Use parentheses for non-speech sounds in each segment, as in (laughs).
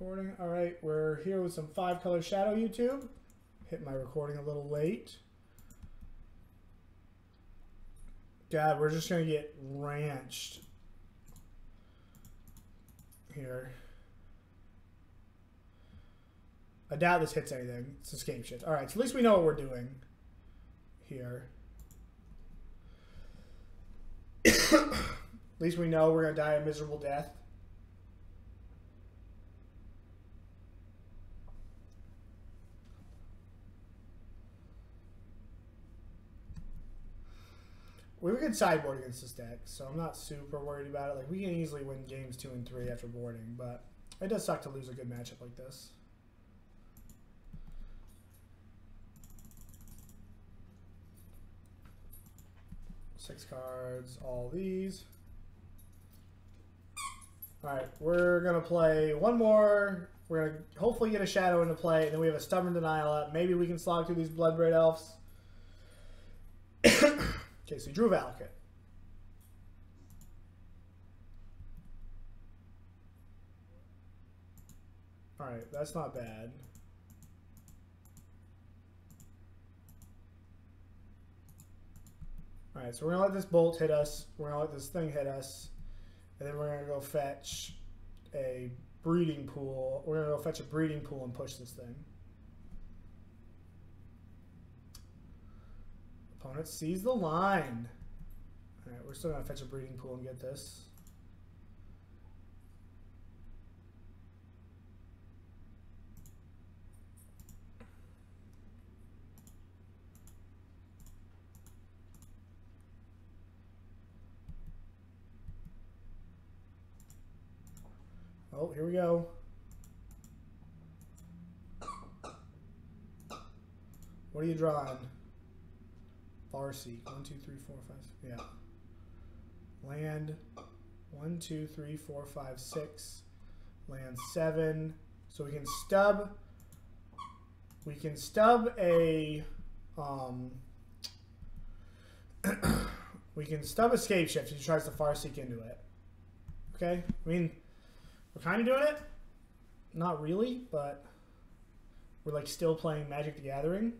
recording. All right, we're here with some five color shadow YouTube. Hit my recording a little late. God, we're just gonna get ranched here. I doubt this hits anything. It's Scapeshift. All right, so at least we know what we're doing here. (coughs) at least we know we're gonna die a miserable death. We a good sideboard against this deck, so I'm not super worried about it. Like we can easily win games two and three after boarding, but it does suck to lose a good matchup like this. Six cards, all these. All right, we're gonna play one more. We're gonna hopefully get a shadow into play, and then we have a stubborn denial up. Maybe we can slog through these bloodbraid elves. (coughs) Okay, so you drew a Valakut. Alright, that's not bad. Alright, so we're to let this bolt hit us. We're to let this thing hit us. And then we're to go fetch a breeding pool. We're to go fetch a breeding pool and push this thing. Opponent sees the line. Alright, we're still to fetch a breeding pool and get this. Oh, here we go. What are you drawing? Farseek. One, two, three, four, five. Yeah. Land. One, two, three, four, five, six. Land seven. So we can stub. We can stub a. Um, (coughs) we can stub a Scapeshift if he tries to Farseek into it. Okay? I mean, we're kind of doing it. Not really, but we're like still playing Magic the Gathering.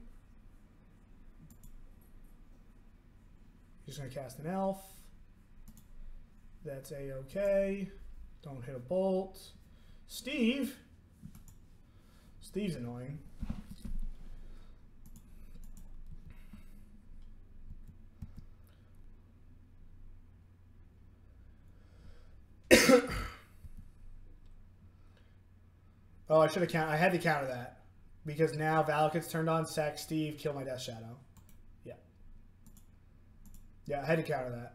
Just gonna cast an elf. That's a-okay. Don't hit a bolt. Steve. Steve's annoying. (coughs) oh, I should have count. I had to counter that because now Valakut's turned on. Sack Steve, kill my Death Shadow. Yeah, I had to counter that.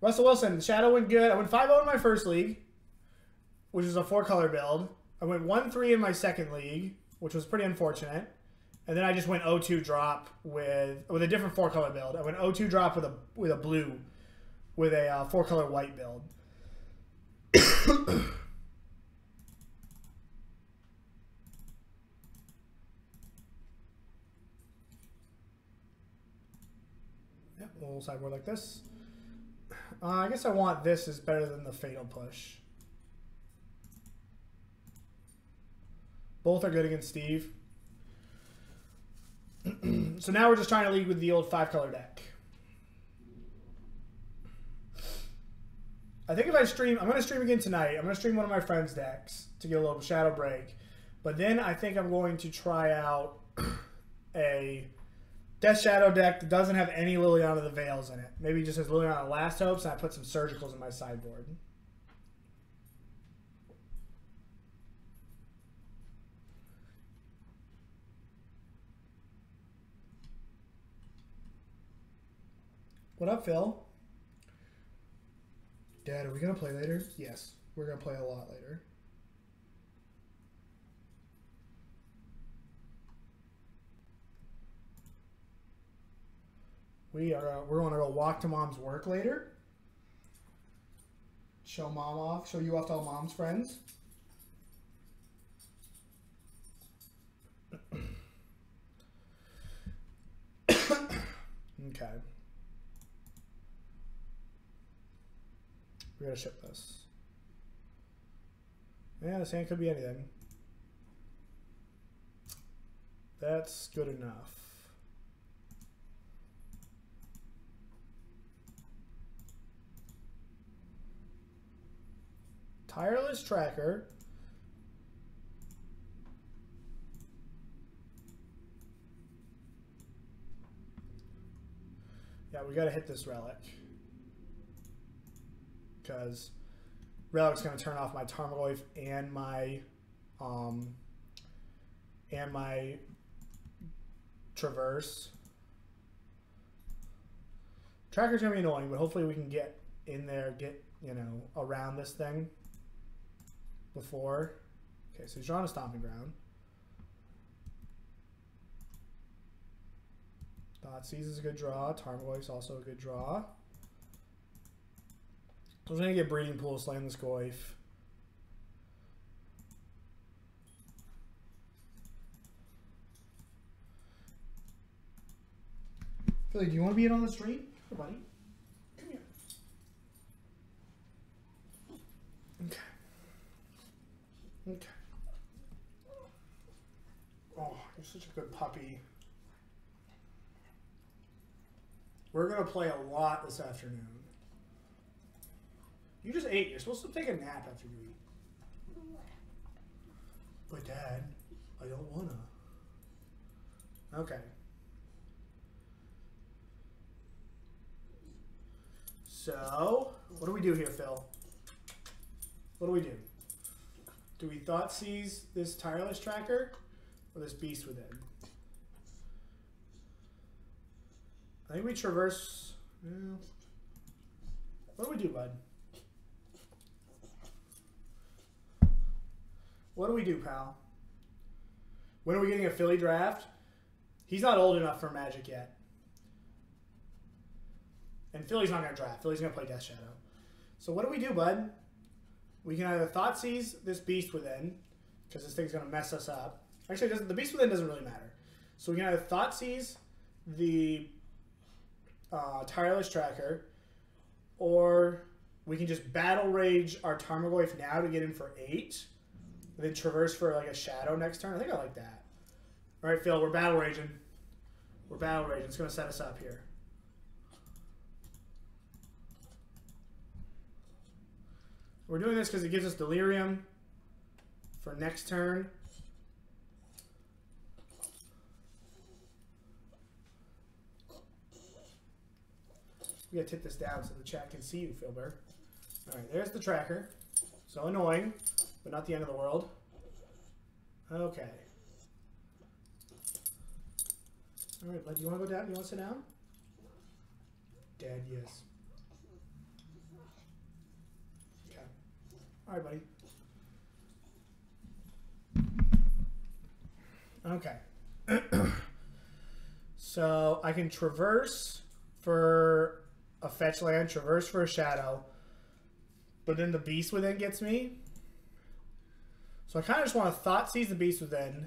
Russell Wilson, Shadow went good. I went 5 0 in my first league, which was a four color build. I went 1 3 in my second league, which was pretty unfortunate. And then I just went 0-2 drop with with a different four color build. I went 0-2 drop with a with a blue, with a uh, four color white build. (coughs) (coughs) (coughs) sideboard like this. Uh, I guess I want this is better than the Fatal Push. Both are good against Steve. (clears throat) so now we're just trying to lead with the old five color deck. I think if I stream, I'm going to stream again tonight. I'm going to stream one of my friends' decks to get a little shadow break. But then I think I'm going to try out (clears throat) a Death Shadow deck that doesn't have any Liliana of the Veils in it. Maybe just has Liliana Last Hopes, and I put some Surgicals in my sideboard. What up, Phil? Dad, are we going to play later? Yes, we're going to play a lot later. We are uh, we're going to go walk to mom's work later. Show mom off. Show you off to all mom's friends. (coughs) okay. We gotta ship this. Yeah, this hand could be anything. That's good enough. Tireless tracker. Yeah, we gotta hit this relic. Because relic's gonna turn off my Tarmogoyf and my um and my traverse. Tracker's gonna be annoying, but hopefully we can get in there, get, you know, around this thing before. Okay, so he's drawing a stomping ground. Thoughtseize is a good draw. Tarmogoyf's also a good draw. So we're gonna get Breeding Pool, slam this Goyf. Philly, do you want to be in on the stream? Buddy. Come here. Okay. Okay. Oh, you're such a good puppy. We're gonna play a lot this afternoon. You just ate. You're supposed to take a nap after you eat. But Dad, I don't wanna. Okay. So, what do we do here, Phil? What do we do? Do we Thoughtseize this tireless tracker or this beast within? I think we traverse. Yeah. What do we do, bud? What do we do, pal? When are we getting a Philly draft? He's not old enough for Magic yet. And Philly's not going to draft. Philly's going to play Death Shadow. So what do we do, bud? We can either Thoughtseize this Beast Within, because this thing's going to mess us up. Actually, the Beast Within doesn't really matter. So we can either Thoughtseize the uh, Tireless Tracker, or we can just Battle Rage our Tarmogoyf now to get in for 8, and then Traverse for like a Shadow next turn. I think I like that. All right, Phil, we're Battle Raging. We're Battle Raging. It's going to set us up here. We're doing this because it gives us Delirium for next turn. We gotta tip this down so the chat can see you, Filbert. Alright, there's the tracker. So annoying, but not the end of the world. Okay. Alright, bud, do you wanna go down? You wanna sit down? Dad, yes. All right, buddy. Okay. (clears throat) so I can traverse for a fetch land, traverse for a shadow, but then the beast within gets me. So I kind of just want to Thoughtseize the beast within.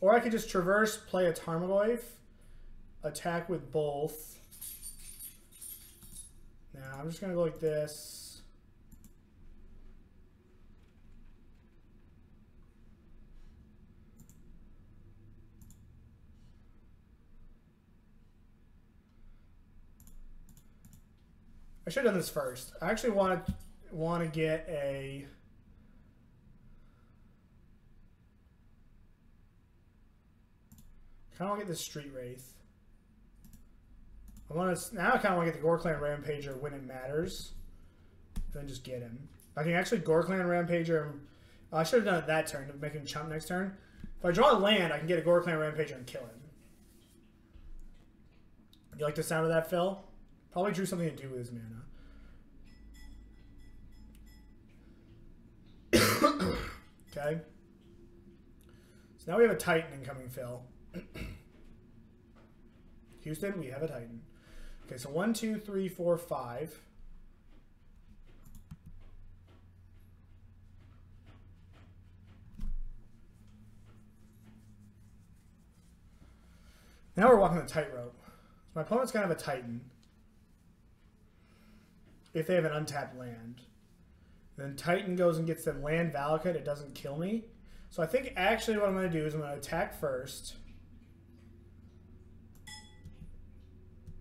Or I could just traverse, play a Tarmogoyf, attack with both. Now I'm just to go like this. I should have done this first. I actually want to want to get a kind of get this street wraith. I want to now. I kind of want to get the Ghor-Clan Rampager when it matters. Then just get him. I can actually Ghor-Clan Rampager. I should have done it that turn to make him chump next turn. If I draw a land, I can get a Ghor-Clan Rampager and kill him. You like the sound of that, Phil? Probably drew something to do with his mana. (coughs) okay. So now we have a Titan incoming, Phil. (coughs) Houston, we have a Titan. Okay, so one, two, three, four, five. Now we're walking the tightrope. My opponent's kind of a titan. if they have an untapped land. Then Titan goes and gets the land Valakut. It doesn't kill me. So I think actually what I'm going to do is I'm going to attack first.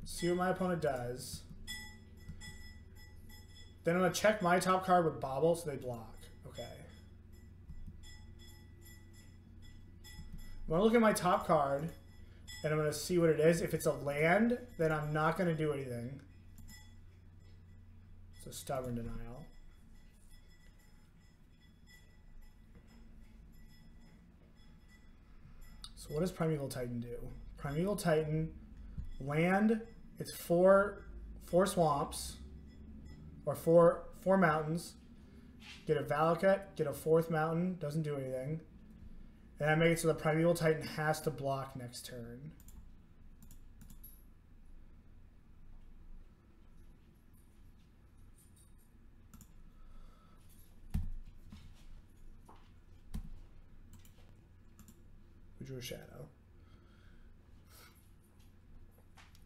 See what my opponent does. Then I'm going to check my top card with Bauble so they block. Okay. I'm going to look at my top card and I'm going to see what it is. If it's a land, then I'm not going to do anything. It's a stubborn denial. So what does Primeval Titan do? Primeval Titan, land, it's four four swamps or four four mountains. Get a Valakut, get a fourth mountain, doesn't do anything. And I make it so the Primeval Titan has to block next turn. We drew a shadow.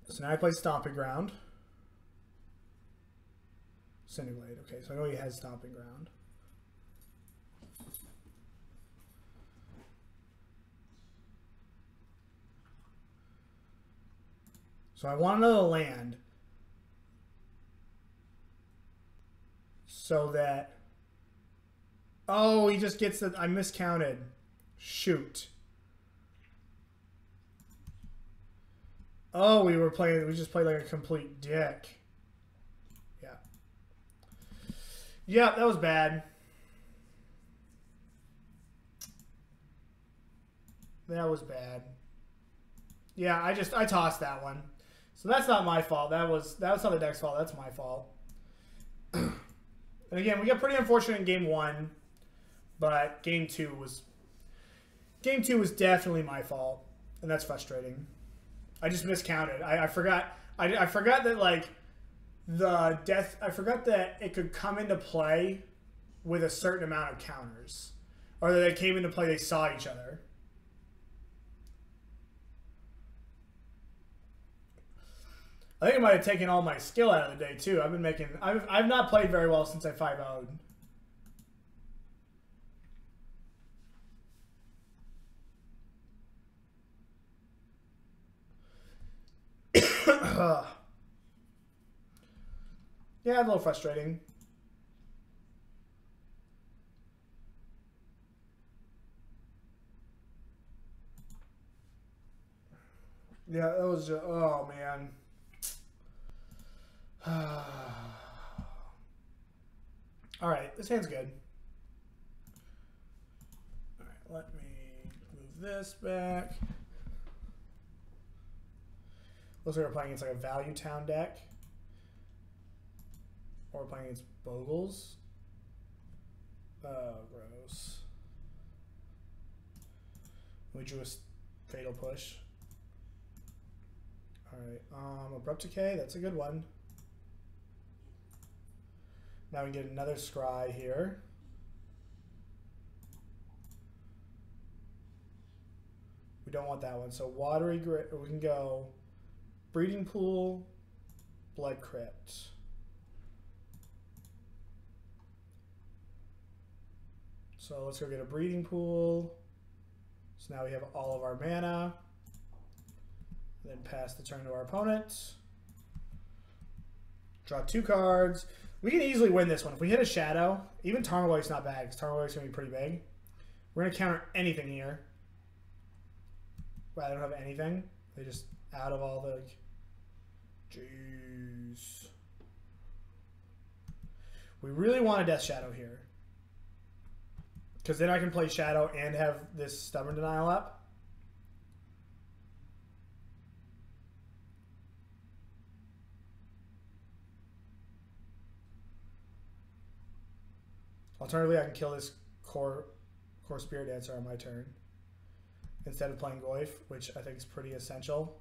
So now I play Stomping Ground. Cineblade. Okay, so I know he has Stomping Ground. So I want another land so that. Oh, he just gets that. I miscounted. Shoot. Oh, we were playing. We just played like a complete dick. Yeah. Yeah, that was bad. That was bad. Yeah, I just I tossed that one. So that's not my fault. That was that was not the deck's fault. That's my fault. and again, we got pretty unfortunate in game one, but game two was game two was definitely my fault, and that's frustrating. I just miscounted. I, I forgot. I, I forgot that like the death. I forgot that it could come into play with a certain amount of counters, or that they came into play. They saw each other. I think I might have taken all my skill out of the day too. I've been making. I've I've not played very well since I 5 0 yeah, a little frustrating. Yeah, that was just, oh man. (sighs) All right, this hand's good. All right, let me move this back. Looks like we're playing against like a value town deck. Or we're playing against Bogles. Oh, gross. We drew a fatal push. Alright, um, Abrupt Decay, that's a good one. Now we get another scry here. We don't want that one. So Watery Grave, we can go breeding pool, blood crypt. So let's go get a breeding pool. So now we have all of our mana. Then pass the turn to our opponent. Draw two cards. We can easily win this one. If we hit a shadow, even Tarmogoyf's not bad, because Tarmogoyf's going to be pretty big. We're going to counter anything here. Well, I don't have anything. They just out of all the... Jeez. We really want a Death Shadow here. Because then I can play Shadow and have this Stubborn Denial up. Alternatively, I can kill this Kor Kor Spirit Dancer on my turn instead of playing Goyf, which I think is pretty essential.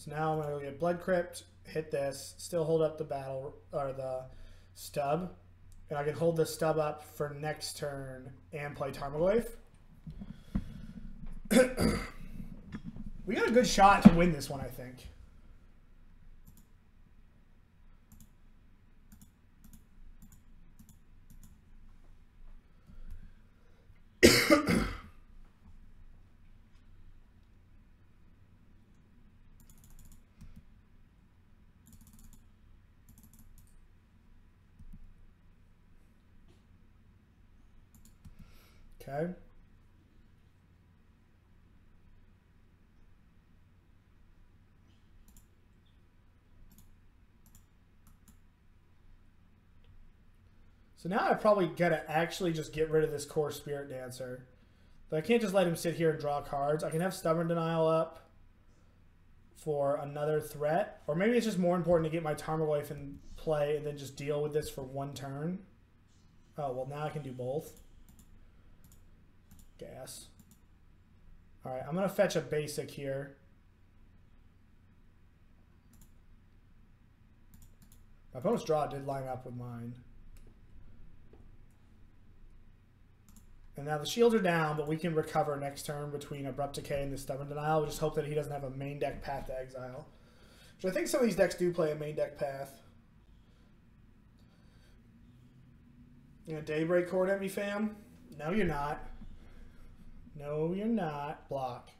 So now I'm gonna go get Blood Crypt, hit this, still hold up the battle or the stub, and I can hold the stub up for next turn and play Tarmogoyf. (clears throat) we got a good shot to win this one, I think. (clears throat) Okay. So now I probably gotta actually just get rid of this Kor Spirit Dancer. But I can't just let him sit here and draw cards. I can have Stubborn Denial up for another threat. Or maybe it's just more important to get my Tarmogoyf in play and then just deal with this for one turn. Oh, well now I can do both. Gas. Alright, I'm going to fetch a basic here. My opponent's draw did line up with mine. And now the shields are down, but we can recover next turn between Abrupt Decay and the Stubborn Denial. We just hope that he doesn't have a main deck path to exile. Which I think some of these decks do play a main deck path. You know, Daybreak Coronet me, fam? No, you're not. No, you're not. Block.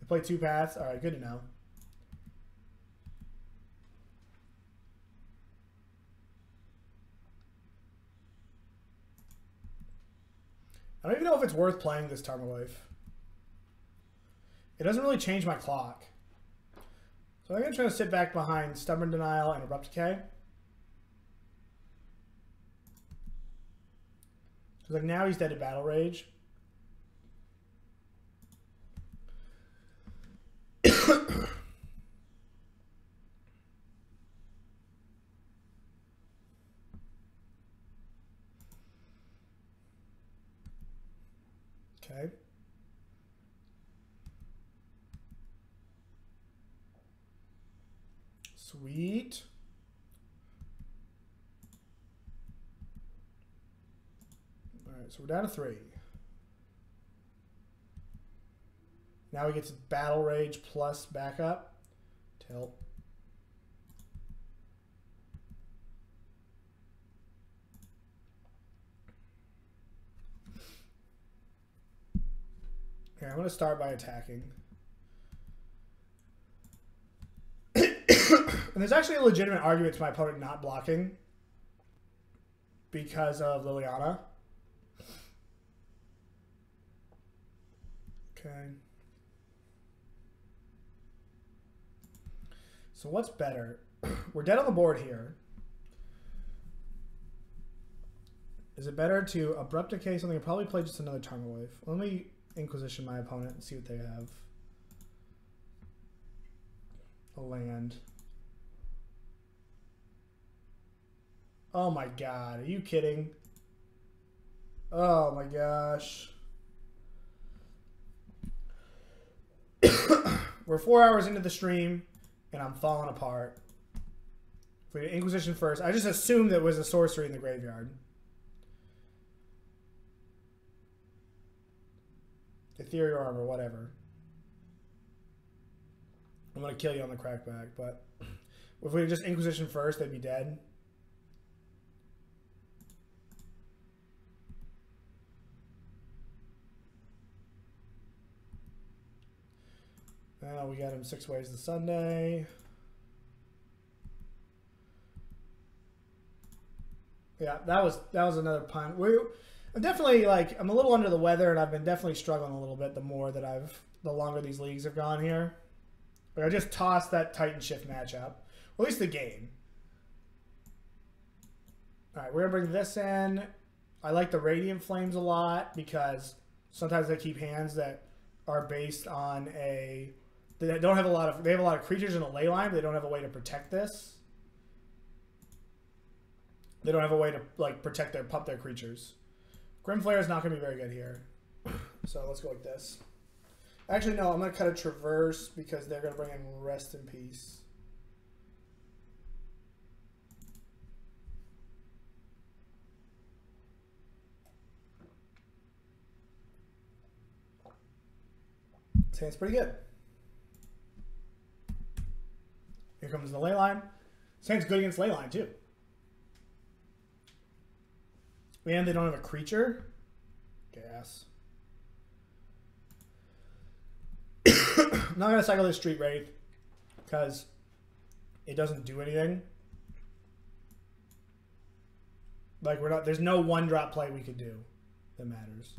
They play two paths? Alright, good to know. I don't even know if it's worth playing this Tarmogoyf. It doesn't really change my clock. So I'm going to try to sit back behind Stubborn Denial and Abrupt Decay. Because like now he's dead to Battle Rage. Okay. Sweet. Down to three. Now he gets Battle Rage plus backup. Tilt. Okay, I'm going to start by attacking. (coughs) and there's actually a legitimate argument to my opponent not blocking because of Liliana. Okay. So what's better? (clears throat) We're dead on the board here. Is it better to abrupt decay something? I'll probably play just another Tarmogoyf. Let me Inquisition my opponent and see what they have. A land. Oh my god, are you kidding? Oh my gosh. We're four hours into the stream and I'm falling apart. We Inquisition first, I just assumed that was a sorcery in the graveyard. Ethereal Armor, whatever. I'm gonna kill you on the crackback, but if we just Inquisition first, they'd be dead. Now got him six ways to Sunday. Yeah, that was that was another punt. We I'm definitely like I'm a little under the weather, and I've been definitely struggling a little bit. The more that I've, the longer these leagues have gone here. But I just tossed that Titan Shift matchup, or at least the game. All right, we're gonna bring this in. I like the Radiant Flames a lot because sometimes they keep hands that are based on a they don't have a lot of they have a lot of creatures in a ley line, but they don't have a way to protect this. They don't have a way to like protect their pump their creatures. Grim Flayer is not going to be very good here. So let's go like this. Actually, no, I'm going to cut a Traverse because they're going to bring in Rest in Peace. Sounds pretty good. Here comes the ley line. Sounds good against ley line too. And they don't have a creature. Gas. I'm (coughs) not going to cycle this Street Wraith because it doesn't do anything. Like we're not there's no one drop play we could do that matters.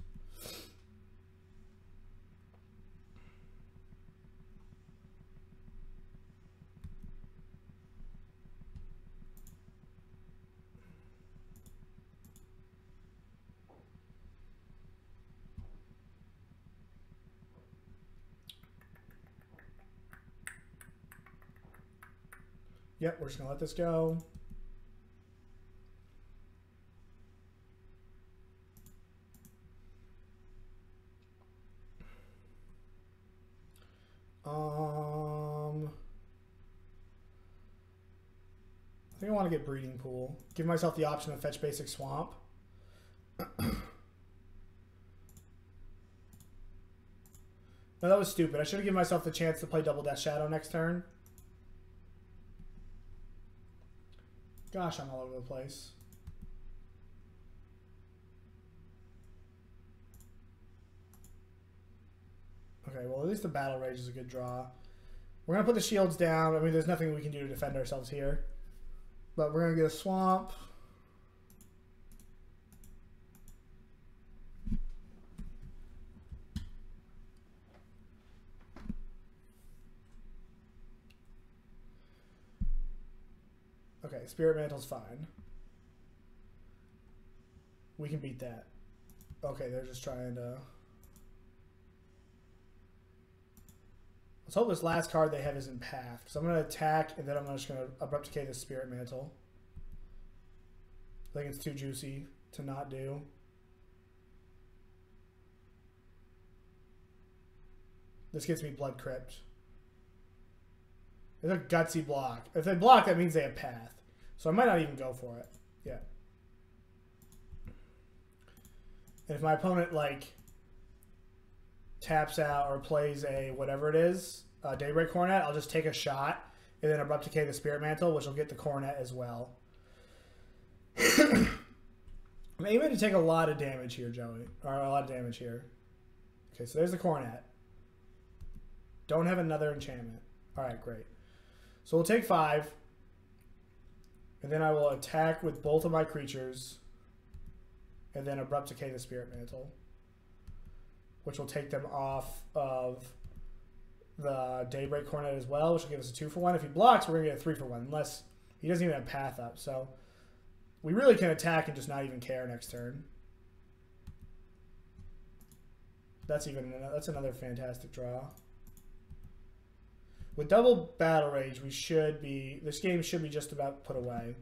Yep, we're just gonna let this go. Um, I think I want to get breeding pool. Give myself the option to fetch basic swamp. (coughs) No, that was stupid. I should have given myself the chance to play Double Death Shadow next turn. Gosh, I'm all over the place. Okay, well, at least the Battle Rage is a good draw. We're going to put the shields down. I mean, there's nothing we can do to defend ourselves here. But we're going to get a Swamp. Spirit Mantle's fine. We can beat that. Okay, they're just trying to... Let's hope this last card they have isn't Path. So I'm going to attack, and then I'm just going to Abrupt Decay the Spirit Mantle. I think it's too juicy to not do. This gets me Blood Crypt. It's a gutsy block. If they block, that means they have Path. So I might not even go for it. Yeah. And if my opponent, like, taps out or plays a whatever it is, a Daybreak Coronet, I'll just take a shot and then Abrupt Decay the Spirit Mantle, which will get the Coronet as well. (coughs) I'm aiming to take a lot of damage here, Joey. Or a lot of damage here. Okay, so there's the Coronet. Don't have another enchantment. Alright, great. So we'll take five. And then I will attack with both of my creatures. And then Abrupt Decay the Spirit Mantle which will take them off of the Daybreak Coronet as well, which will give us a two for one. If he blocks, we're going to get a three for one, unless he doesn't even have path up. So we really can attack and just not even care next turn. That's even that's another fantastic draw. With double battle rage, we should be this game should be just about put away.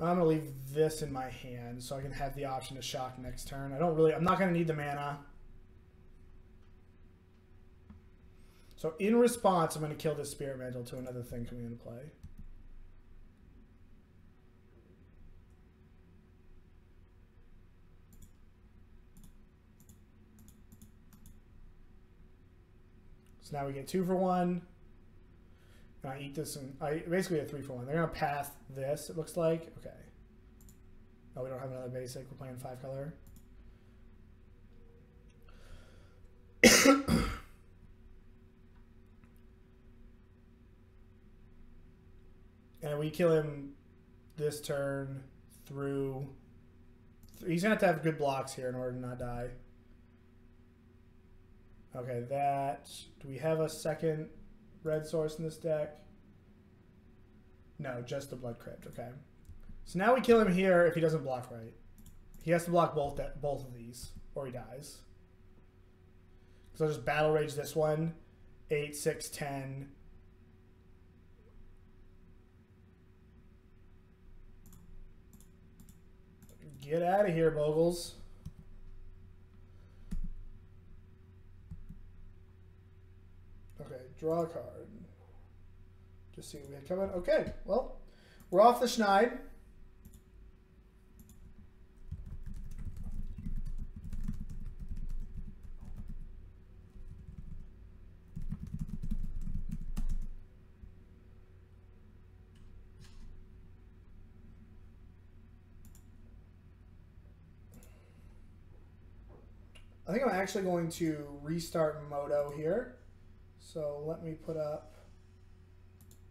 I'm gonna leave this in my hand so I can have the option to shock next turn. I don't really, I'm not gonna need the mana. So in response, I'm gonna kill this Spirit Mantle to another thing coming into play. So now we get two for one. And I eat this and I basically a three for one. They're gonna pass this, it looks like. Okay. Oh, we don't have another basic. We're playing five color. (coughs) (coughs) and we kill him this turn through. He's gonna have to have good blocks here in order to not die. Okay, that. Do we have a second red source in this deck? No, just the Blood Crypt. Okay. So now we kill him here if he doesn't block right. He has to block both both of these, or he dies. So I'll just Battle Rage this one. 8, 6, 10. Get out of here, moguls. Okay, draw a card. Just seeing we had coming. Okay, well, we're off the schneid. I think I'm actually going to restart Moto here. So let me put up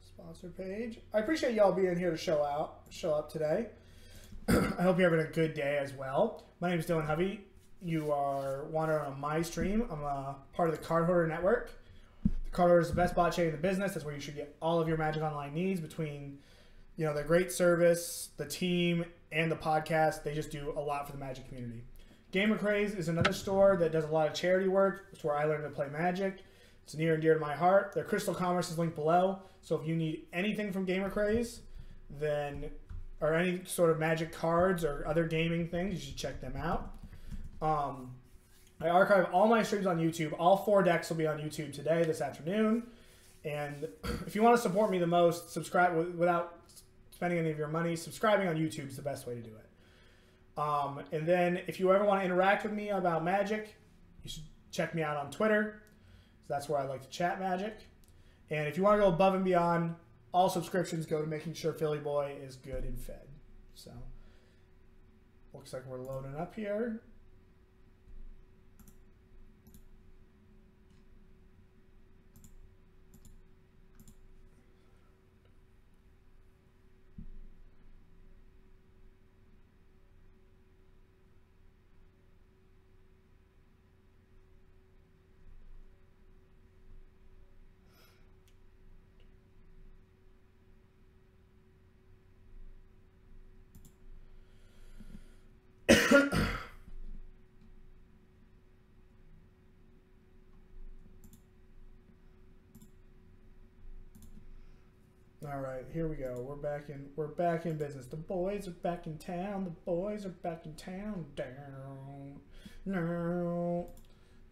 sponsor page. I appreciate y'all being here to show out, show up today. (clears throat) I hope you're having a good day as well. My name is Dylan Hovey. You are wandering on my stream. I'm a part of the Card Hoarder Network. The Card Hoarder is the best bot chain in the business. That's where you should get all of your Magic Online needs between, you know, the great service, the team, and the podcast. They just do a lot for the Magic community. Gamer Craze is another store that does a lot of charity work. It's where I learned to play Magic. It's near and dear to my heart. Their Crystal Commerce is linked below. So if you need anything from Gamer Craze, then or any sort of Magic cards or other gaming things, you should check them out. Um, I archive all my streams on YouTube. All four decks will be on YouTube today, this afternoon. And (clears throat) if you want to support me the most, subscribe without spending any of your money. Subscribing on YouTube is the best way to do it. Um, and then if you ever want to interact with me about Magic, you should check me out on Twitter. So that's where I like to chat Magic. And if you want to go above and beyond, all subscriptions go to making sure Philly Boy is good and fed. So looks like we're loading up here. All right, here we go. We're back in. We're back in business. The boys are back in town. The boys are back in town. Down, no.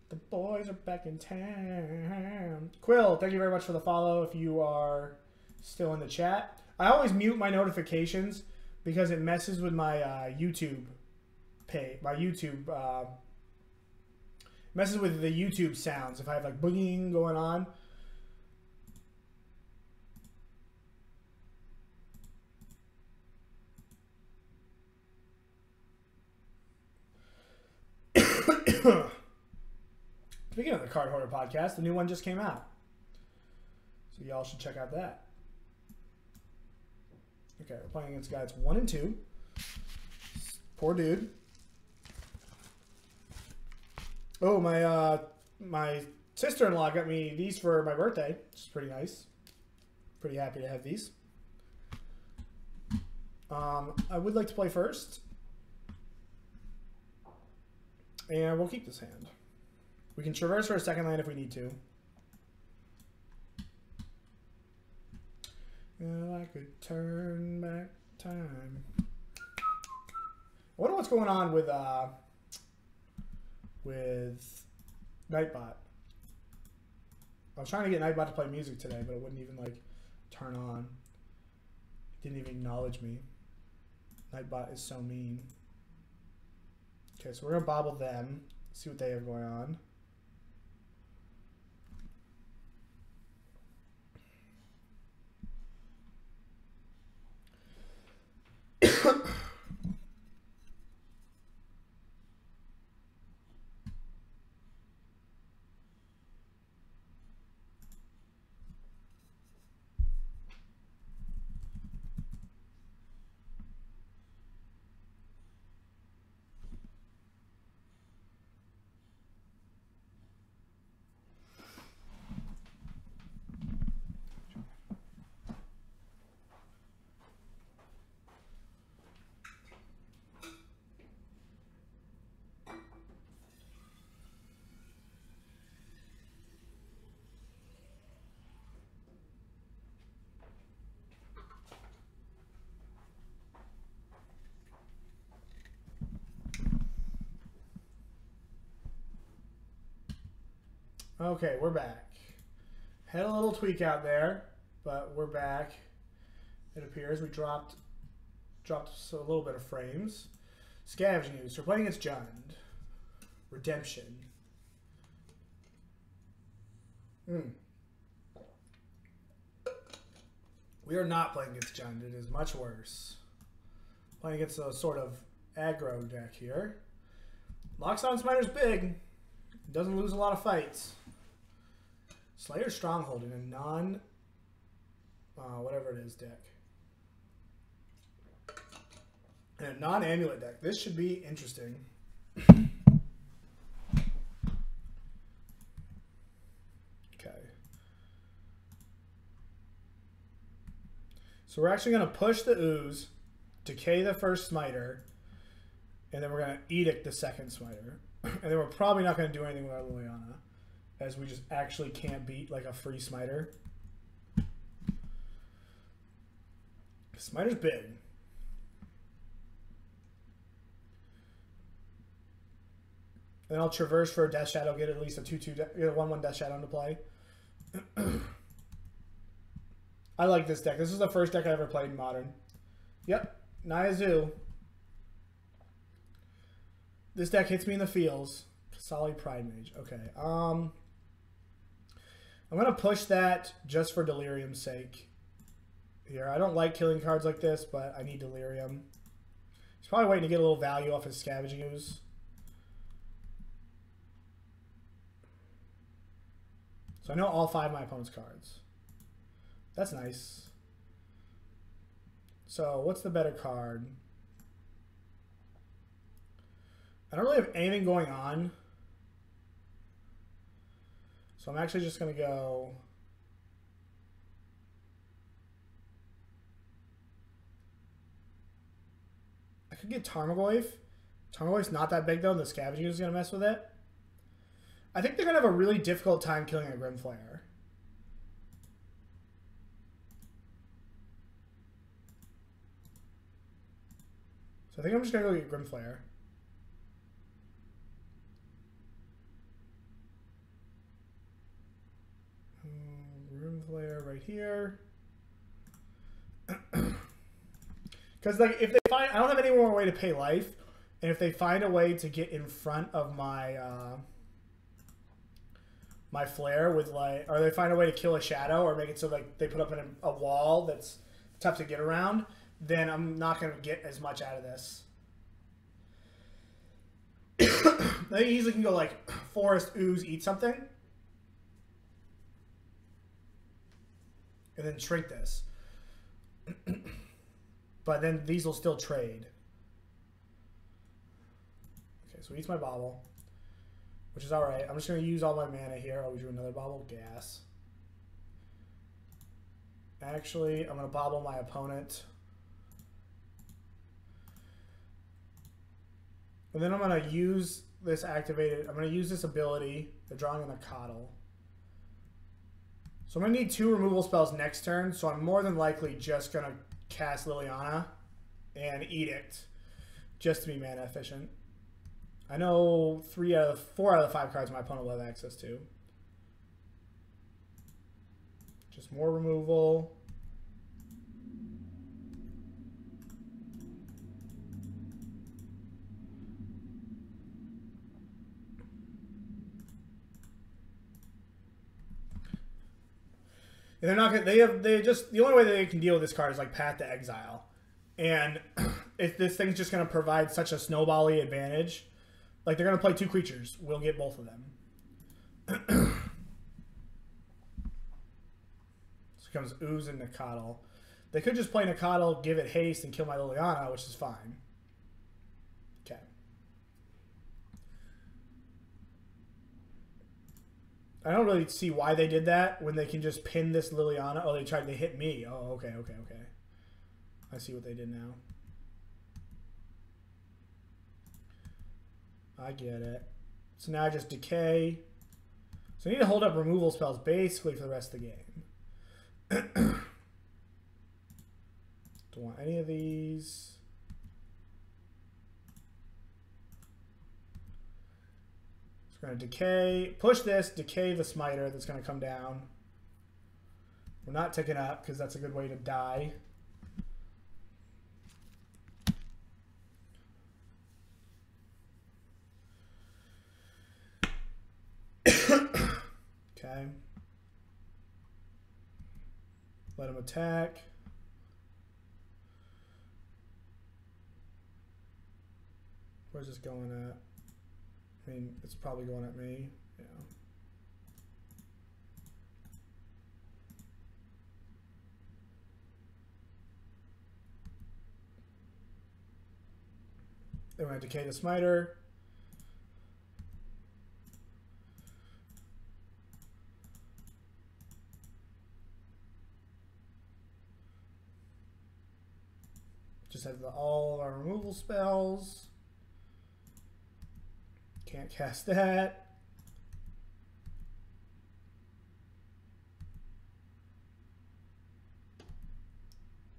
The boys are back in town. Quill, thank you very much for the follow. If you are still in the chat, I always mute my notifications because it messes with my uh, YouTube pay. My YouTube uh, messes with the YouTube sounds. If I have like boogieing going on. Speaking of the Card Hoarder podcast, the new one just came out. So y'all should check out that. Okay, we're playing against guys one and two. Poor dude. Oh, my uh, my sister-in-law got me these for my birthday, which is pretty nice. Pretty happy to have these. Um, I would like to play first. And we'll keep this hand. We can traverse for a second land if we need to. Well, I could turn back time. I wonder what's going on with uh with Nightbot. I was trying to get Nightbot to play music today, but it wouldn't even like turn on. It didn't even acknowledge me. Nightbot is so mean. Okay, so we're gonna Bauble them, see what they have going on. Okay, we're back. Had a little tweak out there, but we're back. It appears we dropped dropped a little bit of frames. Scavenging Ooze. We're playing against Jund. Redemption. Hmm. We are not playing against Jund. It is much worse. Playing against a sort of aggro deck here. Loxodon Smiter's big. doesn't lose a lot of fights. Slayer Stronghold in a non, uh, whatever it is, deck. In a non-amulet deck. This should be interesting. Okay. So we're actually going to push the ooze, decay the first smiter, and then we're going to edict the second smiter. (clears throat) and then we're probably not going to do anything with our Liliana, as we just actually can't beat like a free smiter. Smiter's big. Then I'll traverse for a Death Shadow, get at least a 2 2, get a 1 1 Death Shadow into play. (clears throat) I like this deck. This is the first deck I ever played in Modern. Yep, Naya This deck hits me in the feels. Solid Pridemage. Okay. Um, I'm going to push that just for Delirium's sake. Here, I don't like killing cards like this, but I need Delirium. He's probably waiting to get a little value off his Scavenging Ooze. So I know all five of my opponent's cards. That's nice. So what's the better card? I don't really have anything going on. So I'm actually just going to go... I could get Tarmogoyf. Tarmogoyf's not that big though, and the Scavenging is going to mess with it. I think they're going to have a really difficult time killing a Grim Flayer. So I think I'm just going to go get Grim Flayer. Grimflayer right here. (clears throat) Because like if they find, I don't have any more way to pay life, and if they find a way to get in front of my uh, my flare with like, or they find a way to kill a shadow or make it so like they put up an, a wall that's tough to get around, then I'm not to get as much out of this. (clears throat) they easily can go like (clears throat) forest ooze eat something and then shrink this but then these will still trade okay so eats my Bauble which is alright. I'm just going to use all my mana here. I'll do another Bauble gas. Actually, I'm going to Bauble my opponent. And then I'm going to use this activated, I'm going to use this ability, the drawing in the coddle. So I'm going to need two removal spells next turn, so I'm more than likely just going to cast Liliana and Edict just to be mana efficient. I know three out of four out of the five cards my opponent will have access to. Just more removal. And they're not gonna. They have. They just. The only way that they can deal with this card is like Path to Exile, and (clears throat) if this thing's just to provide such a snowbally advantage like they're gonna play two creatures. We'll get both of them. (clears throat) so comes Ooze and Nacatl. They could just play Nacatl, give it haste, and kill my Liliana, which is fine. Okay. I don't really see why they did that when they can just pin this Liliana. Oh, they tried to hit me. Oh, okay, okay, okay. I see what they did now. I get it. So now I just decay. So I need to hold up removal spells basically for the rest of the game. (clears throat) Don't want any of these. It's going to decay. Push this, decay the smiter that's going to come down. We're not ticking up because that's a good way to die. (coughs) Okay. Let him attack. Where's this going at? I mean, it's probably going at me. Yeah. Then going to decay the smiter. Just have the, all our removal spells. Can't cast that.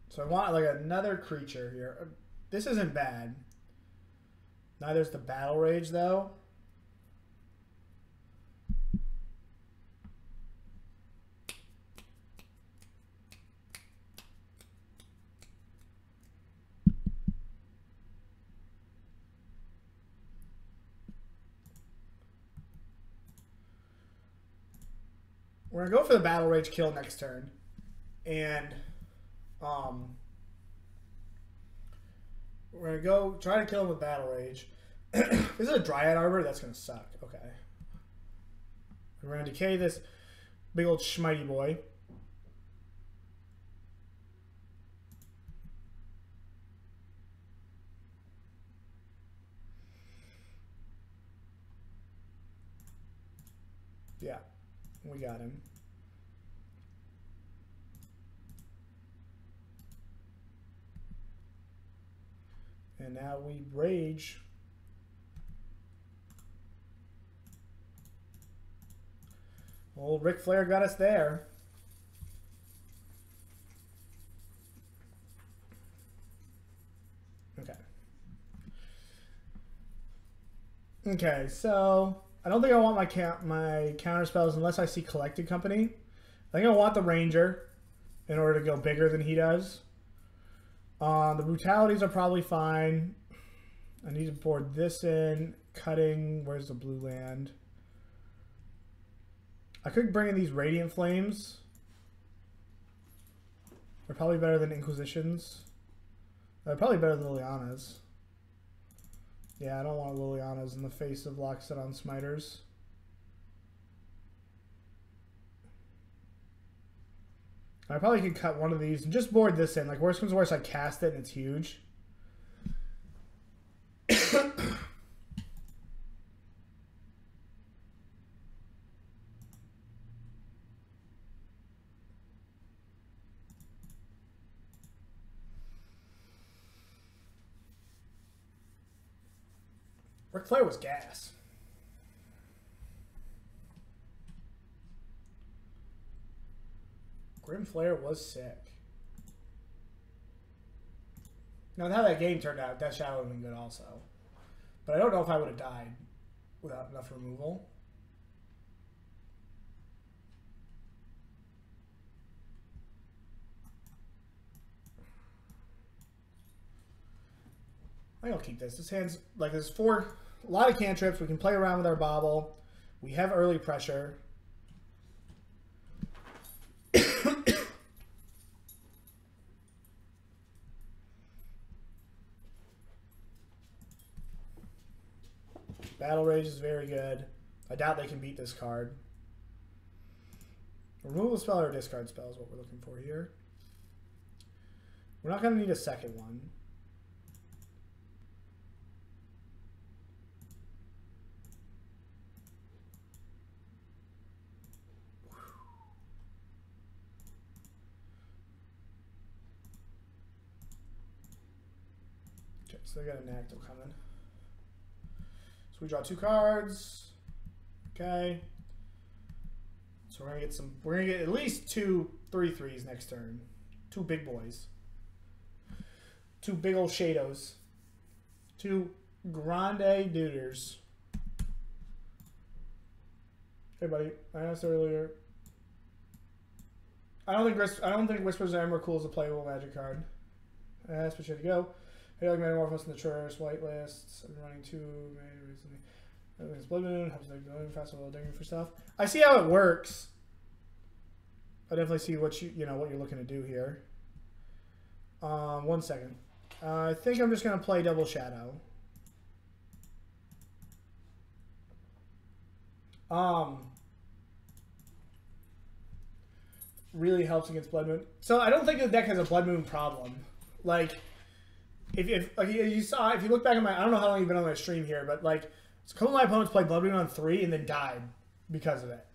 So I want like another creature here. This isn't bad. Neither's the Battle Rage though. Gonna go for the Battle Rage kill next turn. And um we're gonna go try to kill him with Battle Rage. (clears throat) is a Dryad Arbor, that's gonna suck. Okay. We're gonna decay this big old schmighty boy. Yeah, we got him. And now we rage. Old Ric Flair got us there. Okay. Okay, so I don't think I want my my counter spells unless I see Collected Company. I think I want the Ranger in order to go bigger than he does. Uh, the brutalities are probably fine. I need to board this in. Cutting. Where's the blue land? I could bring in these Radiant Flames. They're probably better than Inquisitions. They're probably better than Liliana's. Yeah, I don't want Liliana's in the face of Loxodon Smiters. I probably could cut one of these and just board this in. Like, worst comes worst, I cast it and it's huge. (coughs) Ric Flair was gas. Grim Flayer was sick. Now, how that game turned out, Death Shadow would have been good also. But I don't know if I would have died without enough removal. I think I'll keep this. This hand's like there's four, a lot of cantrips. We can play around with our Bauble. We have early pressure. Battle Rage is very good. I doubt they can beat this card. Removal spell or discard spell is what we're looking for here. We're not going to need a second one. Okay, so they got a Nacatl coming. So we draw two cards. Okay. So we're gonna get some. We're gonna get at least two three threes next turn. Two big boys. Two big old shadows. Two grande duders. Hey, buddy. I asked earlier. I don't think I don't think Whispers of Emrakul is a playable Magic card. That's what you have to go. Like Manamorphose in the Traverse, Whitelists. I'm running two main recently. Everything's Blood Moon, helps like going faster while digging for stuff. I see how it works. I definitely see what you you know what you're looking to do here. Um, one second. Uh, I think I'm just gonna play Double Shadow. Um, really helps against Blood Moon. So I don't think the deck has a Blood Moon problem. Like, if, if like you saw, if you look back at my, I don't know how long you've been on my stream here, but like, a couple of my opponents played Blood Moon on three and then died because of it.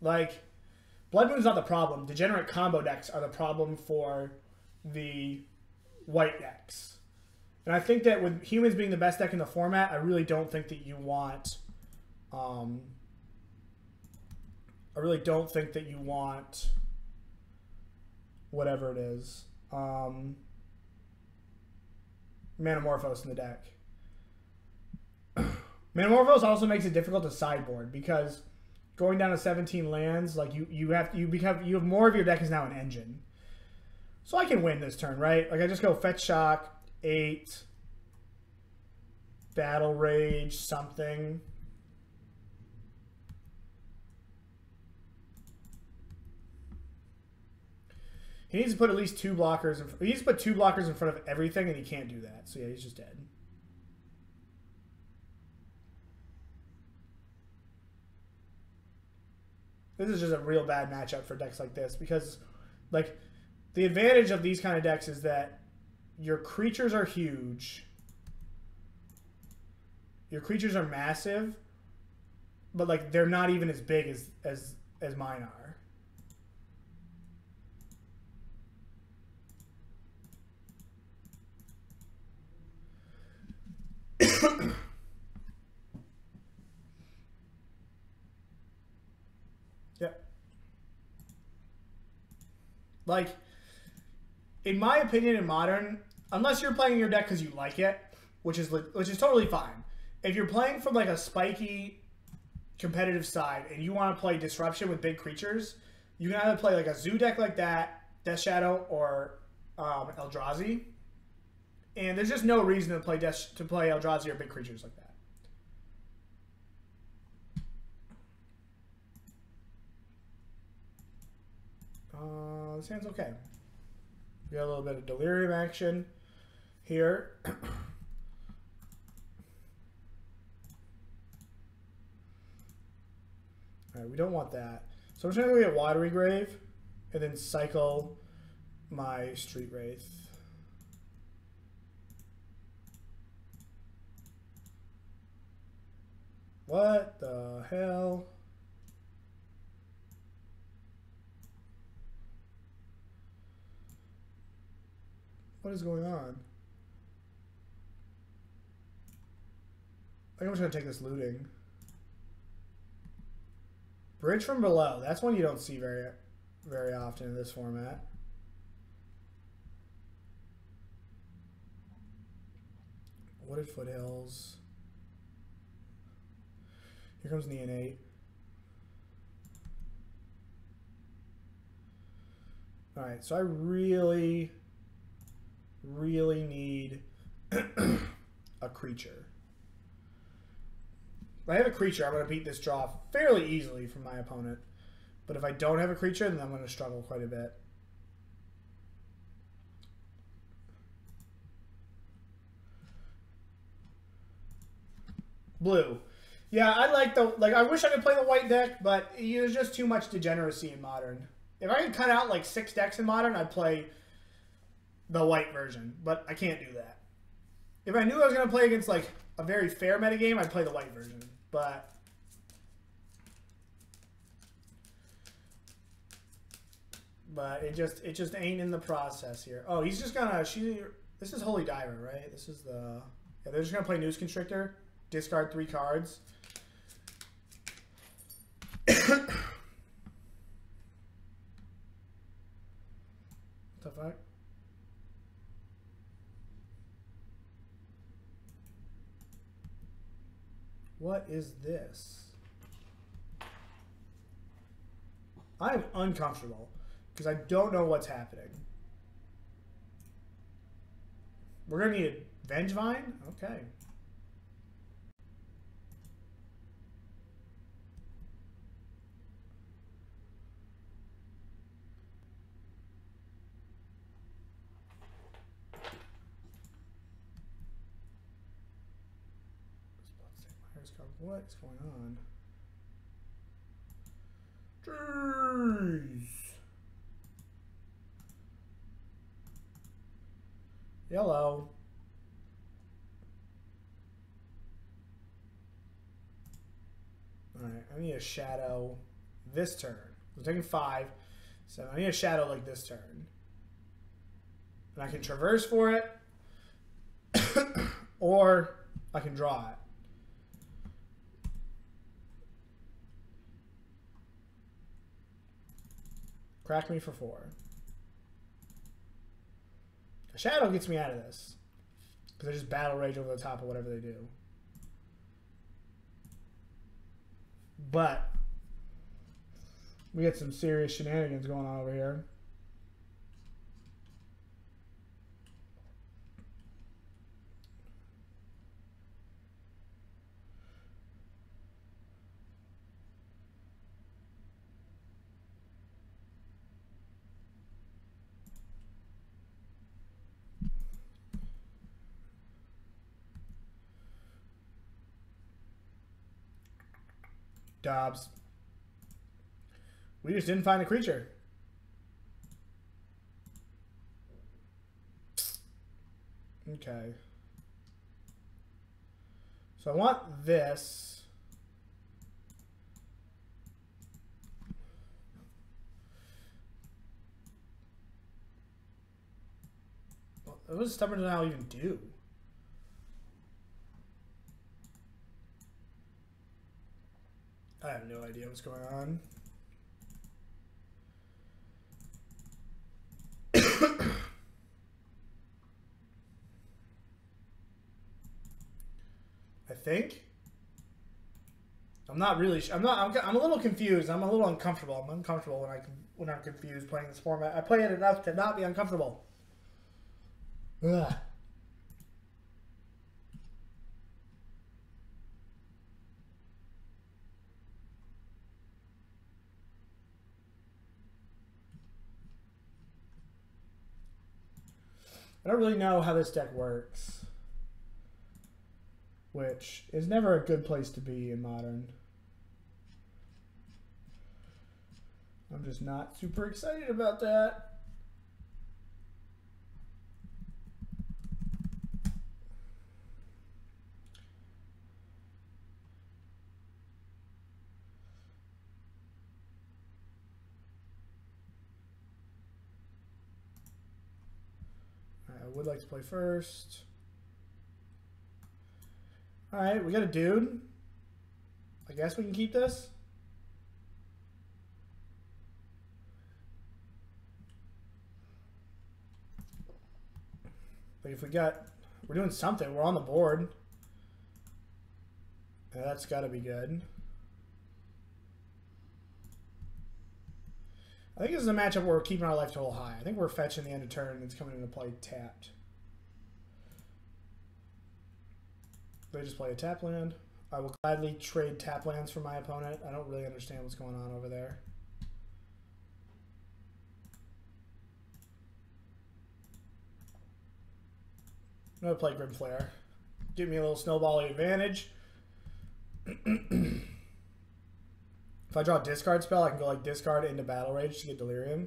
Like, Blood Moon's not the problem. Degenerate combo decks are the problem for the white decks. And I think that with humans being the best deck in the format, I really don't think that you want. Um, I really don't think that you want whatever it is. Um, Manamorphose in the deck. (clears throat) Manamorphose also makes it difficult to sideboard because going down to 17 lands, like you you have you become you have more of your deck is now an engine. So I can win this turn, right? Like I just go fetch shock, eight, battle rage, something. He needs to put at least two blockers. In, he needs to put two blockers in front of everything, and he can't do that. So yeah, he's just dead. This is just a real bad matchup for decks like this because, like, the advantage of these kind of decks is that your creatures are huge. Your creatures are massive, but like they're not even as big as as as mine are. yep. Like, in my opinion, in modern, unless you're playing your deck because you like it, which is which is totally fine. If you're playing from like a spiky competitive side and you want to play disruption with big creatures, you can either play like a zoo deck like that, Death Shadow, or um, Eldrazi. And there's just no reason to play Death, to play Eldrazi or big creatures like that. Uh, this hand's okay. We got a little bit of delirium action here. (coughs) Alright, we don't want that. So I'm just to go get Watery Grave and then cycle my Street Wraith. What the hell? What is going on? I'm just to take this looting. Bridge from below. That's one you don't see very very often in this format. Wooded Foothills. Here comes Neonate. 8. Alright, so I really really need (clears throat) a creature. If I have a creature, I'm going to beat this draw fairly easily from my opponent. But if I don't have a creature, then I'm going to struggle quite a bit. Blue. Yeah, I like the like. I wish I could play the white deck, but there's just too much degeneracy in modern. If I could cut out like six decks in modern, I'd play the white version, but I can't do that. If I knew I was going to play against like a very fair metagame, I'd play the white version, but but it just it just ain't in the process here. Oh, he's just gonna she. This is Holy Diver, right? This is the yeah. They're just gonna play Noose Constrictor, discard three cards. (coughs) what the fuck? What is this? I'm uncomfortable because I don't know what's happening. We're going to need a Vengevine? Okay. What is going on? Jeez. Yellow. Alright, I need a shadow this turn. I'm taking five. So I need a shadow like this turn. And I can traverse for it. (coughs) or I can draw it. Crack me for four. A shadow gets me out of this. Because I just battle rage over the top of whatever they do. But we get some serious shenanigans going on over here. Dobbs. We just didn't find a creature. Okay. So I want this. What does Stubborn Denial even do? I have no idea what's going on. (coughs) I think. I'm not really. I'm not. I'm, I'm a little confused. I'm a little uncomfortable. I'm uncomfortable when I when I'm confused playing this format. I play it enough to not be uncomfortable. Ugh. I don't really know how this deck works, which is never a good place to be in Modern. I'm just not super excited about that. Would like to play first. Alright, we got a dude. I guess we can keep this. Like if we got, we're doing something. We're on the board. that's got to be good. I think this is a matchup where we're keeping our life total high. I think we're fetching the end of turn and it's coming into play tapped. They just play a tap land. I will gladly trade tap lands for my opponent. I don't really understand what's going on over there. I'm going to play Grim Flayer. Give me a little snowball advantage. (clears throat) If I draw a discard spell, I can go like discard into Battle Rage to get Delirium.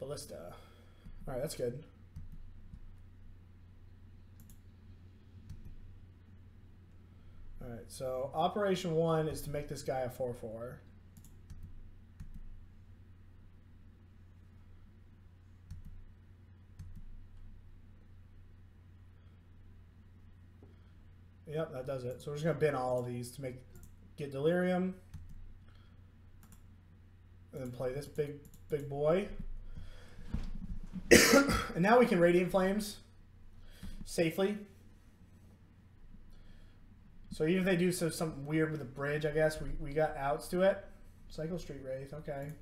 Ballista. Alright, that's good. Alright, so Operation 1 is to make this guy a 4-4. Yep, that does it. So we're just gonna bin all of these to make get delirium. And then play this big big boy. (coughs) and now we can radiant flames safely. So even if they do some something weird with the bridge, I guess we, we got outs to it. Cycle Street Wraith, okay.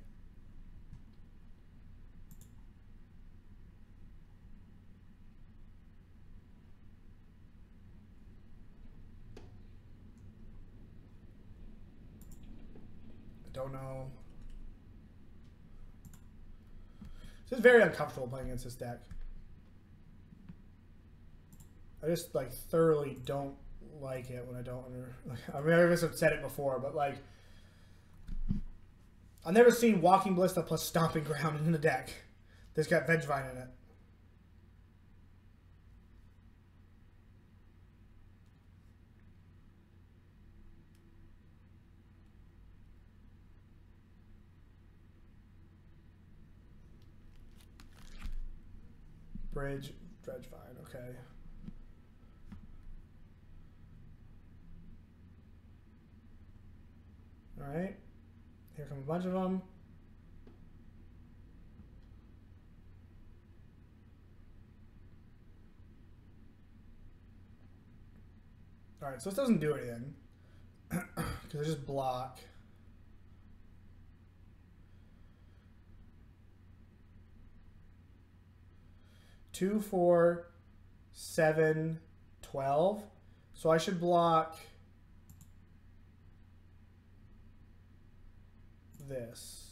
Don't know. Is very uncomfortable playing against this deck. I just like thoroughly don't like it when I don't (laughs) I mean, I've said it before, but like, I've never seen Walking Ballista plus Stomping Ground (laughs) in the deck. That's got Vengevine in it. Bridge, Dredgevine, okay. Alright. Here come a bunch of them. Alright, so this doesn't do anything. (coughs) Because I just block. Two, four, seven, twelve. So I should block this.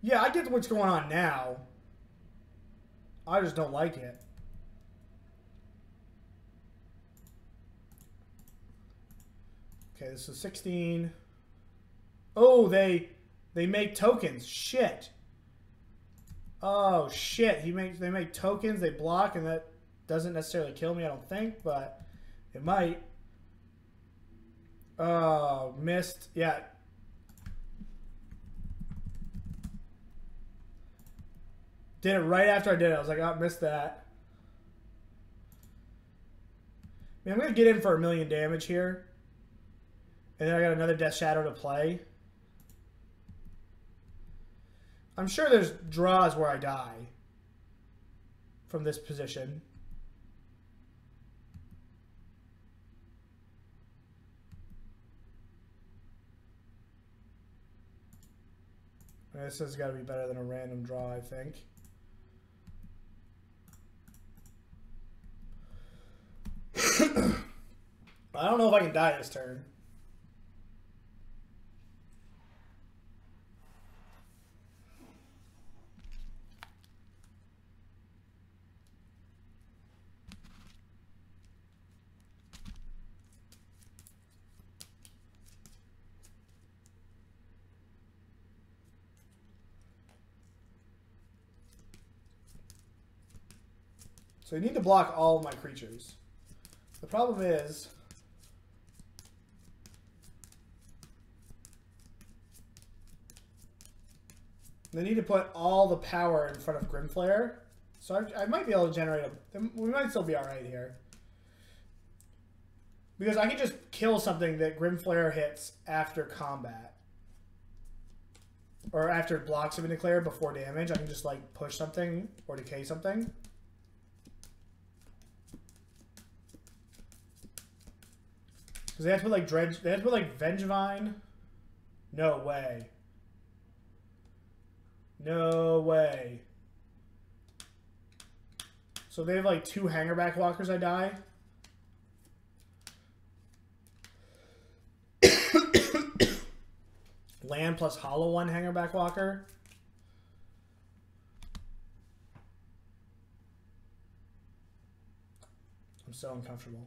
Yeah, I get what's going on now. I just don't like it. Okay, this is 16. Oh, they they make tokens. Shit. Oh shit. He makes they make tokens, they block, and that doesn't necessarily kill me, I don't think, but it might. Oh, missed. Yeah. Did it right after I did it. I was like, oh, missed that. I mean, I'm going to get in for a million damage here. And then I got another Death Shadow to play. I'm sure there's draws where I die from this position. This has got to be better than a random draw, I think. (coughs) I don't know if I can die this turn. So I need to block all my creatures. The problem is... They need to put all the power in front of Grim Flayer. So I, I might be able to generate a... We might still be alright here. Because I can just kill something that Grim Flayer hits after combat. Or after blocks him in declare before damage. I can just like push something or decay something. Because they have to put like dredge. They have to put like Vengevine. No way. No way. So they have like two hangarback walkers. I die. (coughs) Land plus hollow one hangarback walker. I'm so uncomfortable.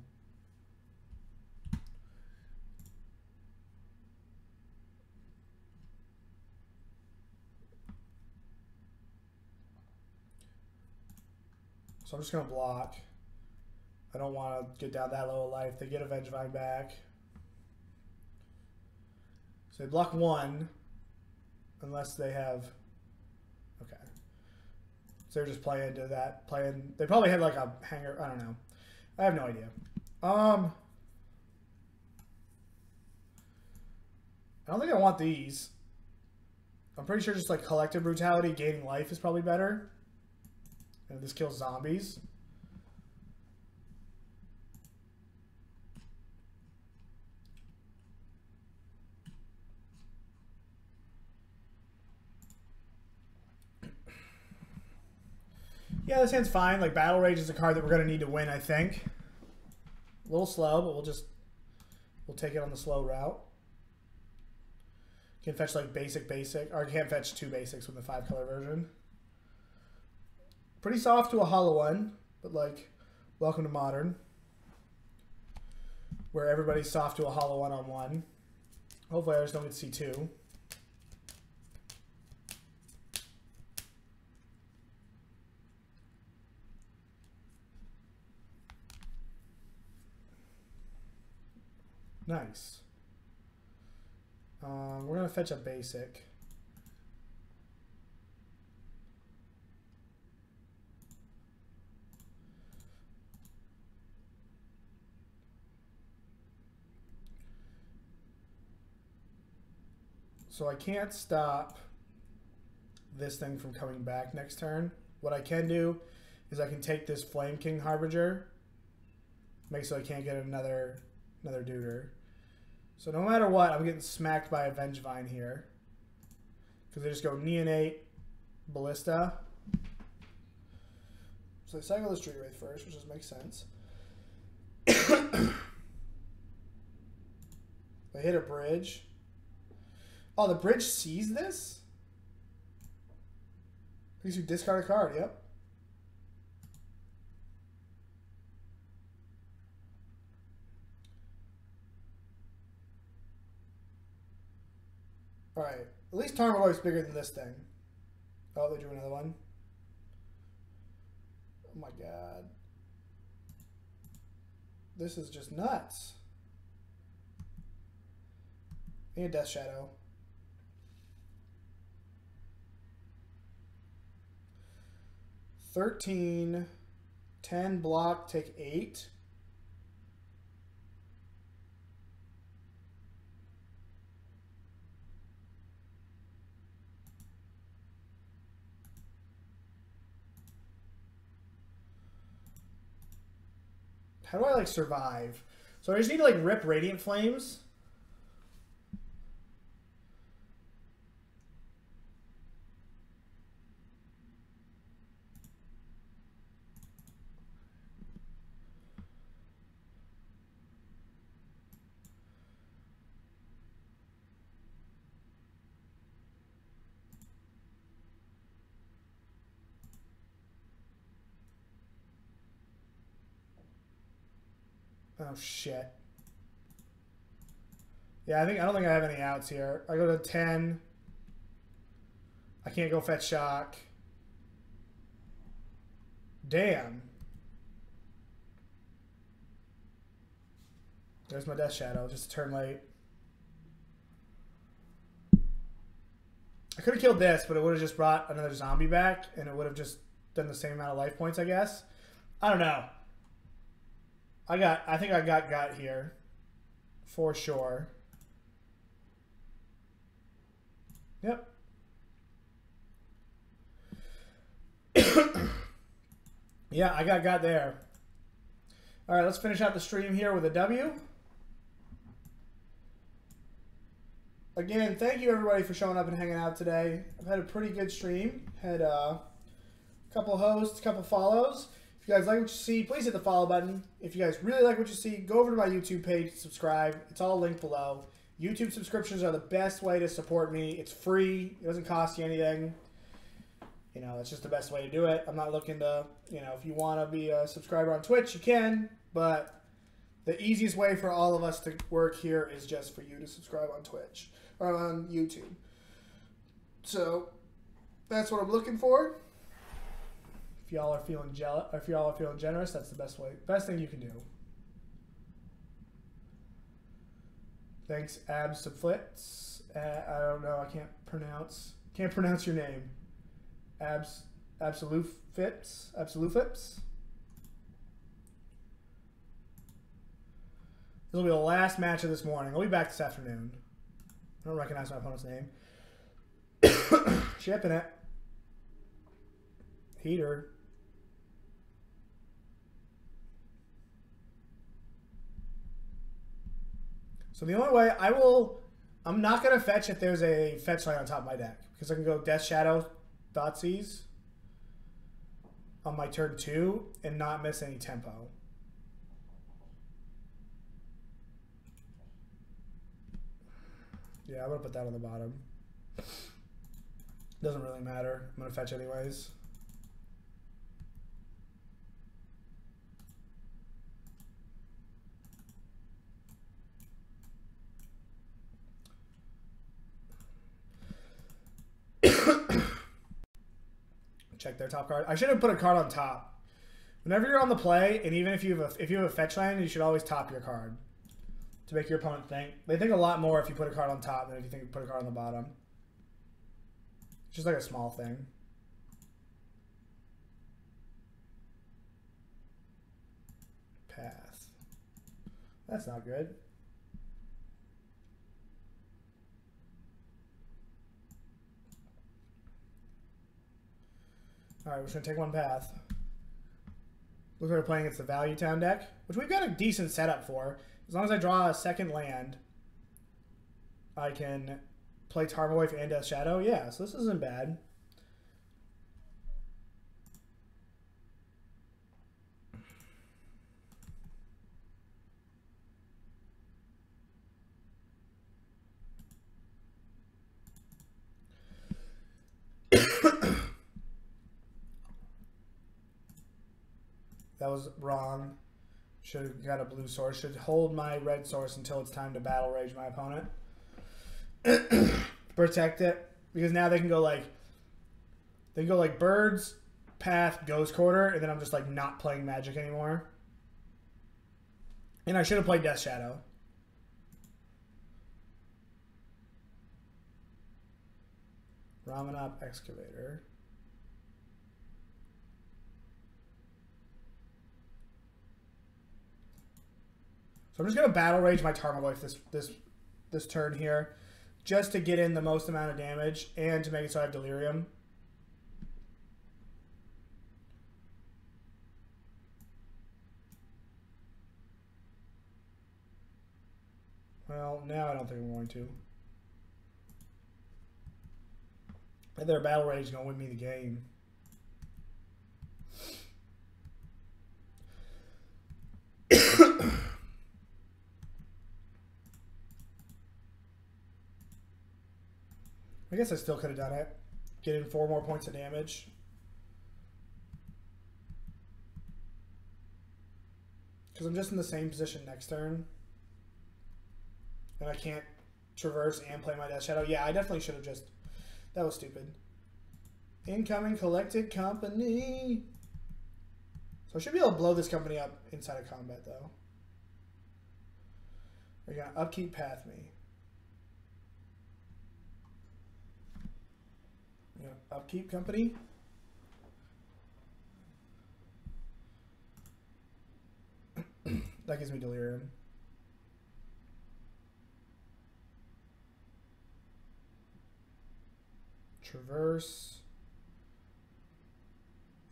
So I'm just going to block. I don't want to get down that low of life. They get a Vengevine back. So they block one. Unless they have... Okay. So they're just playing to that. Playing... They probably had like a hanger... I don't know. I have no idea. Um... I don't think I want these. I'm pretty sure just like collective brutality, gaining life is probably better. And this kills zombies. Yeah, this hand's fine. Like, Battle Rage is a card that we're going to need to win, I think. A little slow, but we'll just... We'll take it on the slow route. Can fetch like basic, basic, or can't fetch two basics with the five color version. Pretty soft to a hollow one, but like, welcome to modern, where everybody's soft to a hollow one on one. Hopefully, I just don't get C2. Nice. Um, we're going to fetch a basic. So I can't stop this thing from coming back next turn. What I can do is I can take this Flame King Harbinger, make so I can't get another another duder. So no matter what, I'm getting smacked by a Vengevine here. Because they just go Neonate, Ballista. So they cycle the Street Wraith first, which just makes sense. (coughs) they hit a bridge. Oh, the bridge sees this? Please you discard a card, yep. Alright. At least Tarmogoyf's bigger than this thing. Oh, they drew another one. Oh my god. This is just nuts. Need a Death Shadow. Thirteen, ten block, take eight. How do I like survive? So I just need to like rip Radiant Flames. Oh shit. Yeah, I think I don't think I have any outs here. I go to ten. I can't go fetch shock. Damn. There's my death shadow, just a turn late. I could have killed this, but it would have just brought another zombie back, and it would have just done the same amount of life points, I guess. I don't know. I got. I think I got got here, for sure. Yep. (coughs) yeah, I got got there. All right, let's finish out the stream here with a W. Again, thank you everybody for showing up and hanging out today. I've had a pretty good stream. Had uh, a couple hosts, a couple follows. If you guys like what you see, please hit the follow button. If you guys really like what you see, go over to my YouTube page, subscribe. It's all linked below. YouTube subscriptions are the best way to support me. It's free. It doesn't cost you anything. You know, that's just the best way to do it. I'm not looking to, you know, if you want to be a subscriber on Twitch, you can, but the easiest way for all of us to work here is just for you to subscribe on Twitch or on YouTube. So that's what I'm looking for. If y'all are feeling jealous, if y'all are feeling generous, that's the best way, best thing you can do. Thanks, Absuflits. Uh, I don't know. I can't pronounce. Can't pronounce your name. Abs. Absolute Fips. Absolute Fips. This will be the last match of this morning. I'll be back this afternoon. I don't recognize my opponent's name. (coughs) Shipping it. Heater. So the only way I will, I'm not going to fetch if there's a fetch land on top of my deck. Because I can go Death Shadow, Thoughtseize on my turn two and not miss any tempo. Yeah, I'm gonna put that on the bottom. Doesn't really matter. I'm gonna fetch anyways. Check their top card. I should have put a card on top. Whenever you're on the play, and even if you have a, if you have a fetch land, you should always top your card to make your opponent think. They think a lot more if you put a card on top than if you think put a card on the bottom. It's just like a small thing. Path. That's not good. All right, we're just gonna take one path. Looks like we're playing against the Value Town deck, which we've got a decent setup for. As long as I draw a second land, I can play Tarmogoyf and Death Shadow. Yeah, so this isn't bad. That was wrong. Should have got a blue source. Should hold my red source until it's time to battle rage my opponent. (clears throat) Protect it. Because now they can go like they can go like birds, path, ghost quarter, and then I'm just like not playing magic anymore. And I should have played Death Shadow. Ramunap Excavator. I'm just gonna battle rage my Tarmogoyf this this this turn here, just to get in the most amount of damage and to make it so I have delirium. Well, now I don't think I'm going to. And their battle rage is gonna win me the game. I guess I still could have done it. Getting four more points of damage. Because I'm just in the same position next turn. And I can't traverse and play my Death Shadow. Yeah, I definitely should have just... That was stupid. Incoming collected company. So I should be able to blow this company up inside of combat, though. They're going to upkeep path me. Yeah, upkeep company. that gives me delirium. Traverse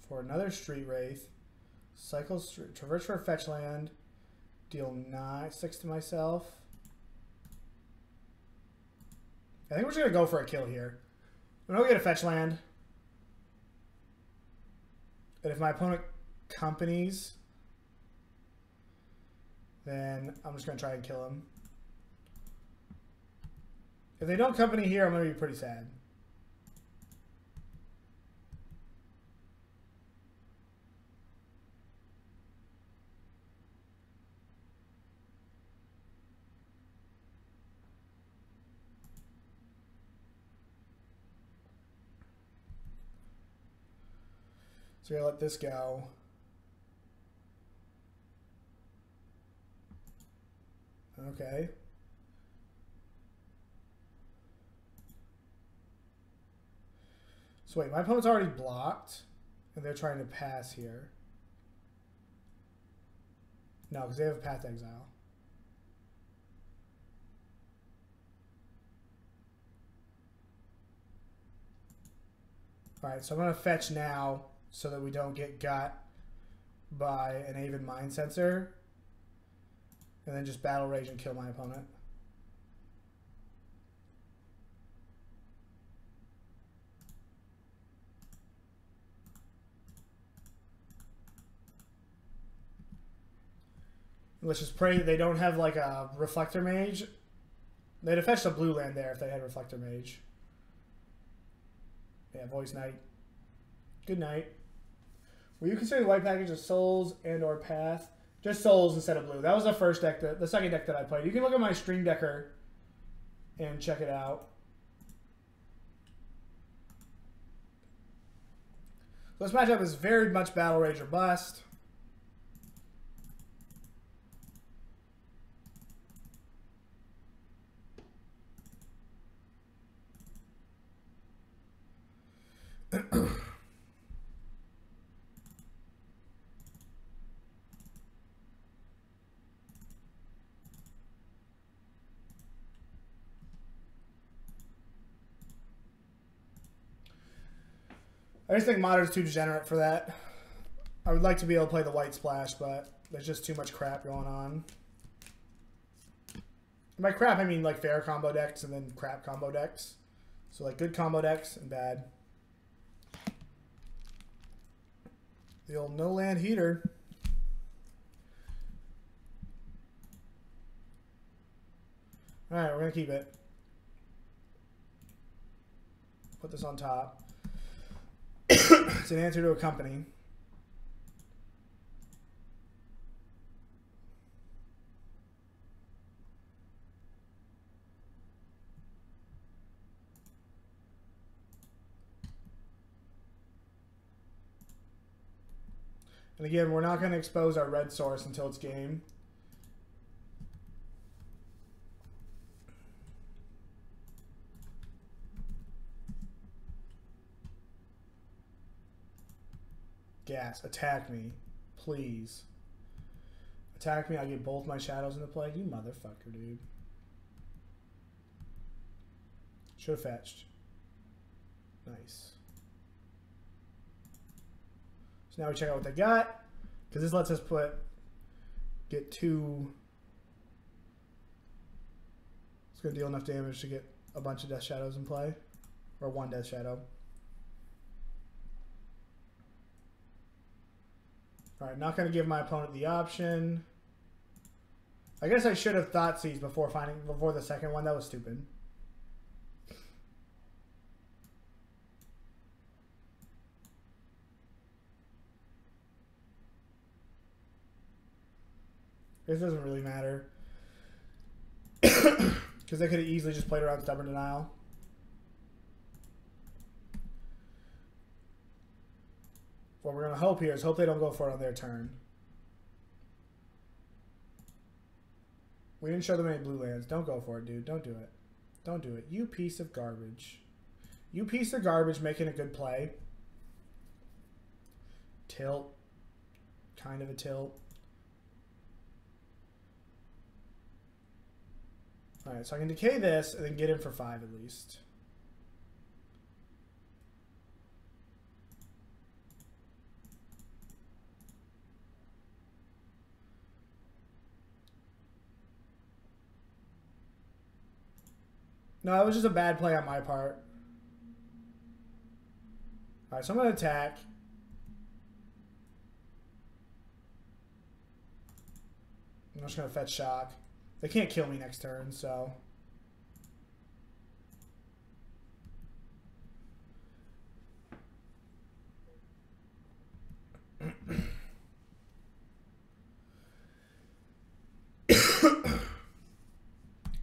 for another street wraith. Cycle traverse for fetch land. Deal nine six to myself. I think we're just gonna go for a kill here. I'm gonna get a fetch land. And if my opponent companies, then I'm just gonna try and kill him. If they don't company here, I'm gonna be pretty sad. So we let this go. Okay. So wait, my opponent's already blocked, and they're trying to pass here. No, because they have a path exile. Alright, so I'm going to fetch now so that we don't get got by an Aven Mindcensor. And then just Battle Rage and kill my opponent. Let's just pray they don't have like a Reflector Mage They'd have fetched a blue land there if they had Reflector Mage. Yeah, Voice Knight. Good night. Will you consider the white package of Souls and or Path? Just Souls instead of blue. That was the first deck, that, the second deck that I played. You can look at my Stream Decker and check it out. So this matchup is very much Battle Rage or Bust. I just think Modern's too degenerate for that. I would like to be able to play the White Splash, but there's just too much crap going on. By crap, I mean like fair combo decks and then crap combo decks. So like good combo decks and bad. The old no land heater. Alright, we're going to keep it. Put this on top. It's an answer to a company. And again, we're not going to expose our red source until it's game. Attack me. Please. Attack me, I get both my shadows into play. You motherfucker, dude. Should have fetched. Nice. So now we check out what they got. Because this lets us put, get two. It's going to deal enough damage to get a bunch of Death Shadows in play. Or one Death Shadow. Alright, not going to give my opponent the option. I guess I should have Thoughtseize before finding before the second one. That was stupid. This doesn't really matter. (coughs) Because they could have easily just played around Stubborn Denial. What we're going to hope here is hope they don't go for it on their turn. We didn't show them any blue lands. Don't go for it, dude. Don't do it. Don't do it. You piece of garbage. You piece of garbage making a good play. Tilt. Kind of a tilt. Alright, so I can decay this and then get in for five at least. No, that was just a bad play on my part. Alright, so I'm going to attack. I'm just going to fetch shock. They can't kill me next turn, so... (coughs)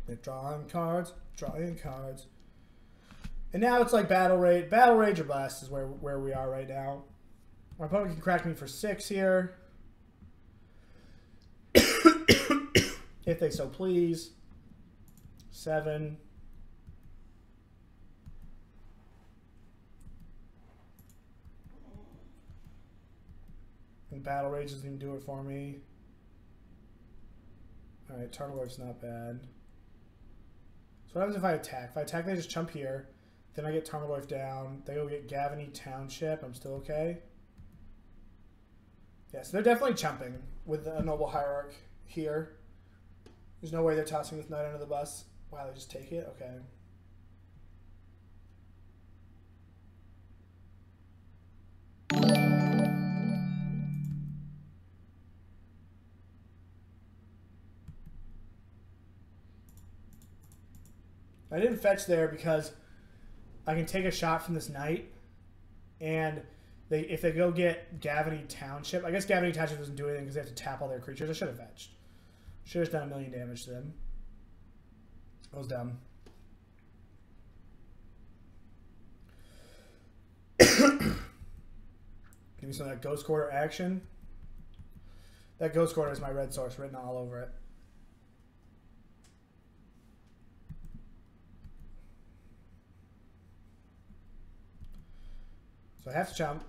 They're drawing cards, drawing cards. And now it's like Battle Rage. Battle Rage or Blast is where, where we are right now. My opponent can crack me for six here. (coughs) if they so please. Seven. And Battle Rage doesn't even do it for me. Alright, Turtle Tarmogoyf's not bad. What happens if I attack? If I attack, they just jump here. Then I get Tarmogoyf down. They go get Gavony Township. I'm still okay. Yeah, so they're definitely chumping with a Noble Hierarch here. There's no way they're tossing this knight under the bus. Wow, they just take it? Okay. I didn't fetch there because I can take a shot from this knight, and they if they go get Gavony Township, I guess Gavony Township doesn't do anything because they have to tap all their creatures. I should have fetched. Should have done a million damage to them. I was dumb. (coughs) Give me some of that Ghost Quarter action. That Ghost Quarter is my red source written all over it. So I have to jump,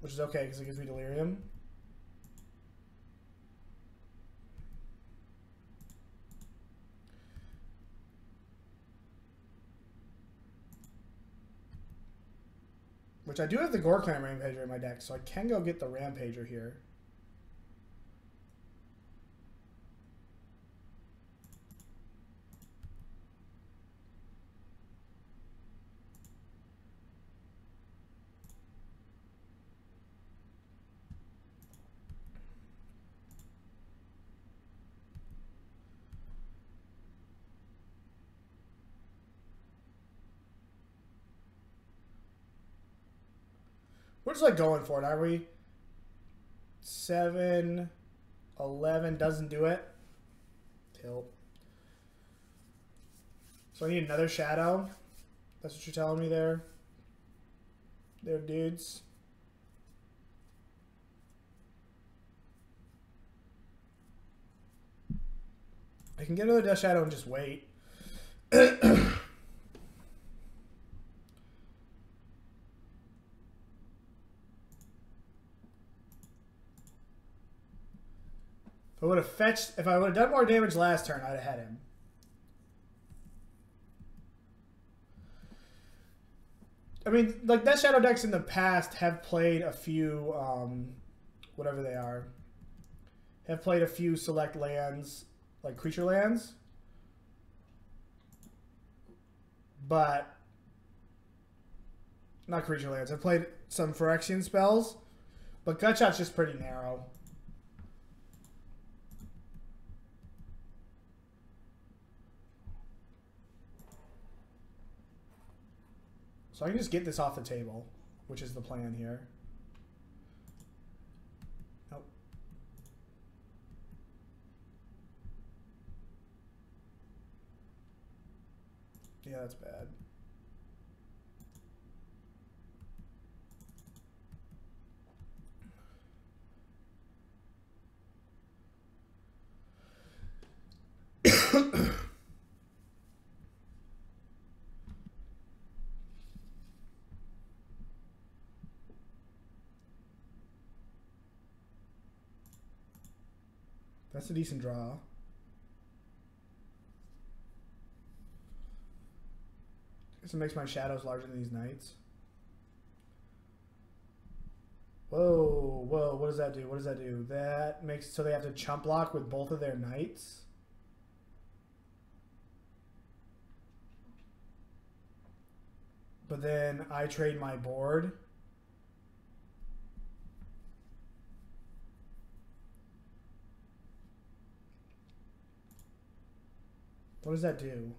which is okay because it gives me delirium. Which I do have the Ghor-Clan Rampager in my deck, so I can go get the Rampager here. Just like going for it, are we? Seven, eleven doesn't do it. Tilt. So I need another shadow. That's what you're telling me there. There, dudes. I can get another Death Shadow and just wait. (clears throat) If I would have fetched, if I would have done more damage last turn, I'd have had him. I mean, like Death Shadow decks in the past have played a few, um, whatever they are, have played a few select lands, like creature lands. But, not creature lands. I've played some Phyrexian spells, but Gutshot's just pretty narrow. So I can just get this off the table, which is the plan here. Nope. Yeah, that's bad. That's a decent draw. Guess it makes my shadows larger than these knights. Whoa, whoa, what does that do? What does that do? That makes so they have to chump block with both of their knights. But then I trade my board. What does that do?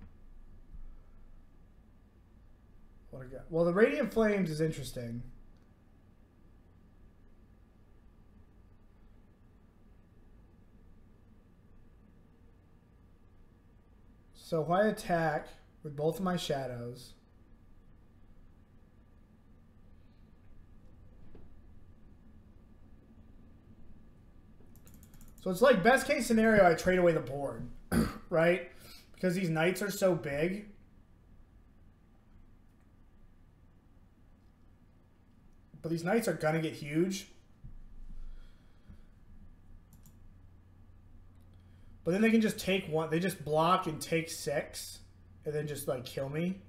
What got? Well, the Radiant Flames is interesting. So if I attack with both of my shadows, So it's like best case scenario, I trade away the board, (coughs) right? Because these knights are so big. But these knights are going to get huge. But then they can just take one. They just block and take six. And then just, like, kill me.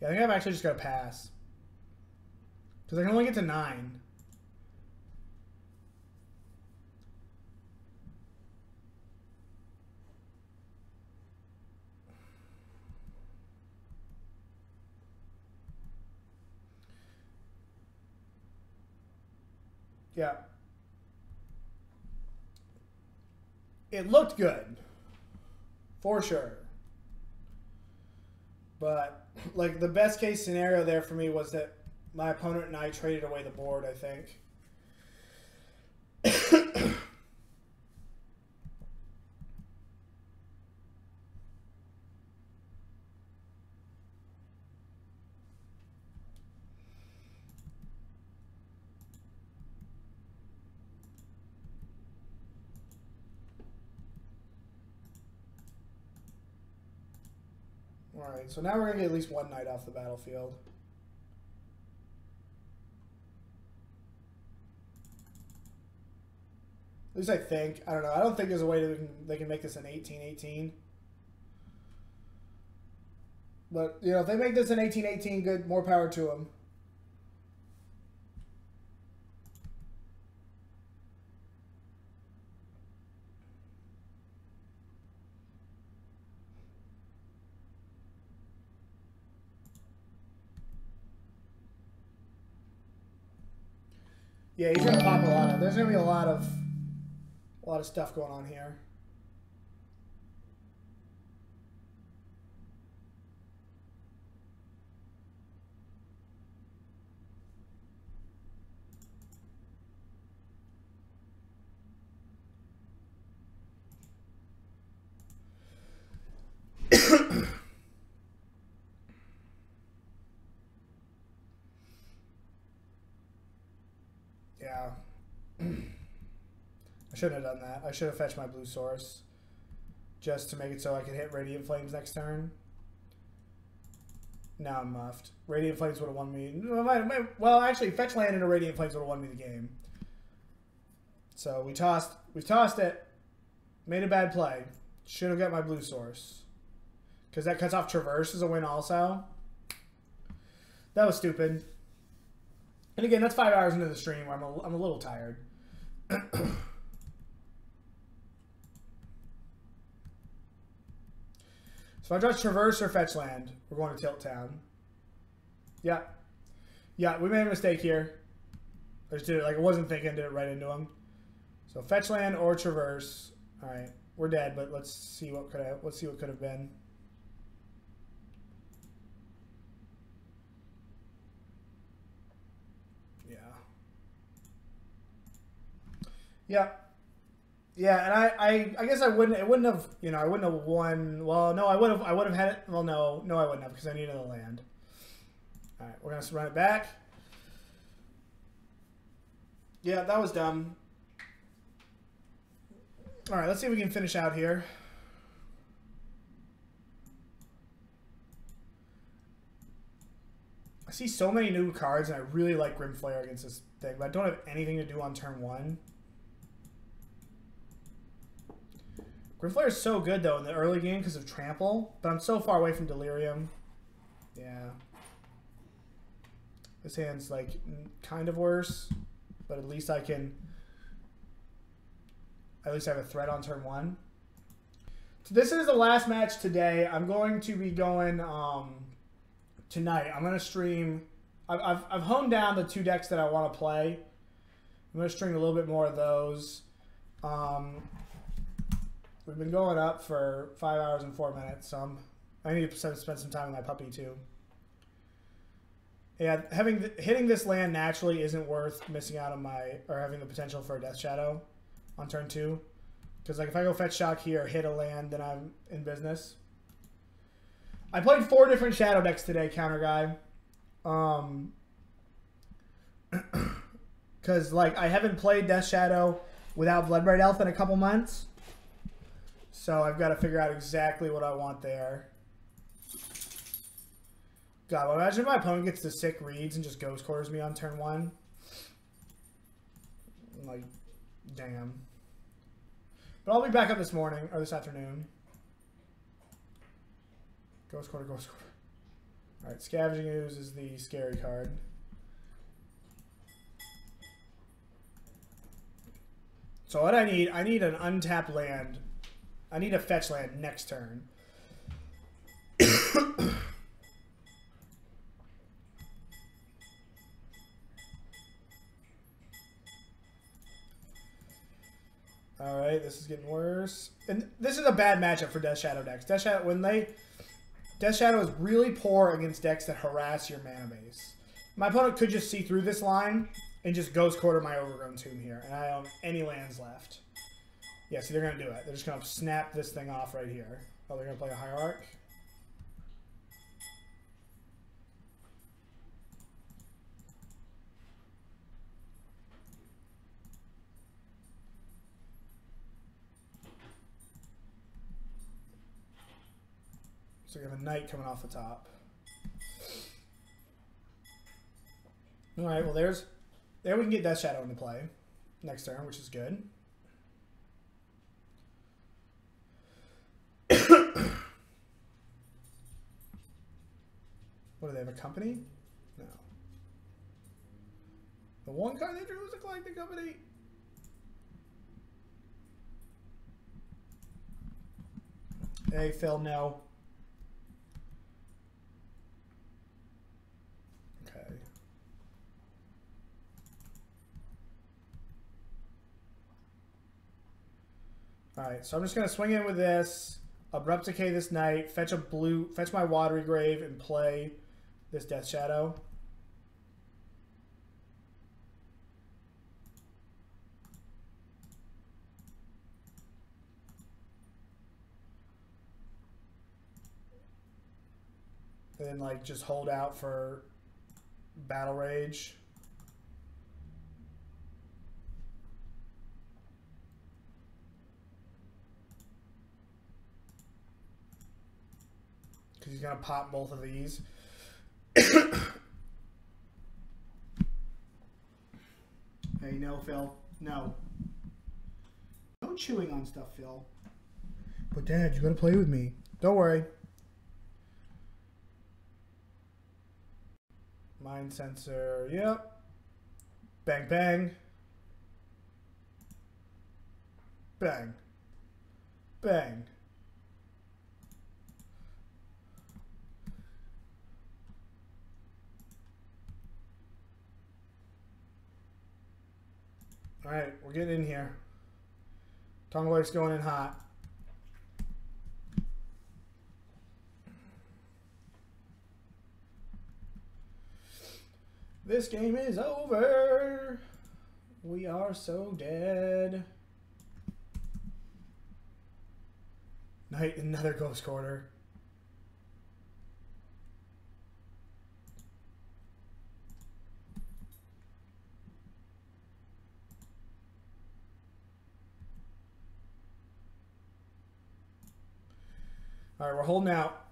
Yeah, I think I've actually just got to pass. Because I can only get to nine. Yeah. it looked good. For sure. But like the best case scenario there for me was that my opponent and I traded away the board, I think. (coughs) So now we're going to get at least one knight off the battlefield. At least I think. I don't know. I don't think there's a way can, they can make this an 18-18. But, you know, if they make this an 18-18, good, more power to them. Yeah, he's gonna pop a lot of. There's gonna be a lot of, a lot of stuff going on here. Yeah. I shouldn't have done that. I should have fetched my blue source. Just to make it so I could hit Radiant Flames next turn. Now I'm muffed. Radiant Flames would have won me. Well, actually, fetch land into Radiant Flames would have won me the game. So we tossed. We tossed it. Made a bad play. Should have got my blue source. Because that cuts off Traverse as a win also. That was stupid. And again, that's five hours into the stream where I'm a, I'm a little tired. (clears throat) so I draw Traverse or Fetch Land. We're going to Tilt Town. Yeah. Yeah, we made a mistake here. I just did it like I wasn't thinking, did it right into him. So Fetch Land or Traverse. Alright, we're dead, but let's see what could have let's see what could have been. Yeah. Yeah, and I, I, I guess I wouldn't. It wouldn't have. You know, I wouldn't have won. Well, no, I would have. I would have had it. Well, no, no, I wouldn't have because I needed the land. All right, we're gonna run it back. Yeah, that was dumb. All right, let's see if we can finish out here. I see so many new cards, and I really like Grim Flayer against this thing, but I don't have anything to do on turn one. Grim Flayer is so good, though, in the early game because of Trample, but I'm so far away from Delirium. Yeah. This hand's, like, kind of worse, but at least I can... At least I have a threat on turn one. So this is the last match today. I'm going to be going um, tonight. I'm going to stream... I've, I've, I've honed down the two decks that I want to play. I'm going to stream a little bit more of those. Um, We've been going up for five hours and four minutes, so I'm, I need to spend some time with my puppy too. Yeah, having hitting this land naturally isn't worth missing out on my or having the potential for a death shadow on turn two, because like if I go fetch shock here, hit a land, then I'm in business. I played four different shadow decks today, counter guy. Um, (clears throat) because like I haven't played Death Shadow without Bloodbraid Elf in a couple months. So I've got to figure out exactly what I want there. God, imagine if my opponent gets the sick reads and just ghost quarters me on turn one. I'm like, damn. But I'll be back up this morning, or this afternoon. Ghost quarter, ghost quarter. Alright, Scavenging Ooze is the scary card. So what I need, I need an untapped land I need a fetch land next turn. (coughs) All right, this is getting worse. And this is a bad matchup for Death Shadow decks. Death Shadow when they Death Shadow is really poor against decks that harass your mana base. My opponent could just see through this line and just Ghost Quarter my Overgrown Tomb here, and I don't have any lands left. Yeah, see, they're going to do it. They're just going to snap this thing off right here. Oh, they're going to play a Hierarch? So we have a knight coming off the top. All right, well, there's there we can get Death Shadow into play next turn, which is good. What do they have? A company? No. The one card they drew was a collected company. Hey, Phil, no. Okay. Alright, so I'm just going to swing in with this, Abrupt Decay this Knight, fetch a blue, fetch my Watery Grave, and play this Death Shadow. And then, like, just hold out for Battle Rage. because he's going to pop both of these. (coughs) hey, no, Phil. No. No chewing on stuff, Phil. But, Dad, you got to play with me. Don't worry. Mindcensor, yep. Bang, bang. Bang. Bang. All right, we're getting in here. Tongue Lake's going in hot. This game is over. We are so dead. Night, another ghost quarter. All right, we're holding out.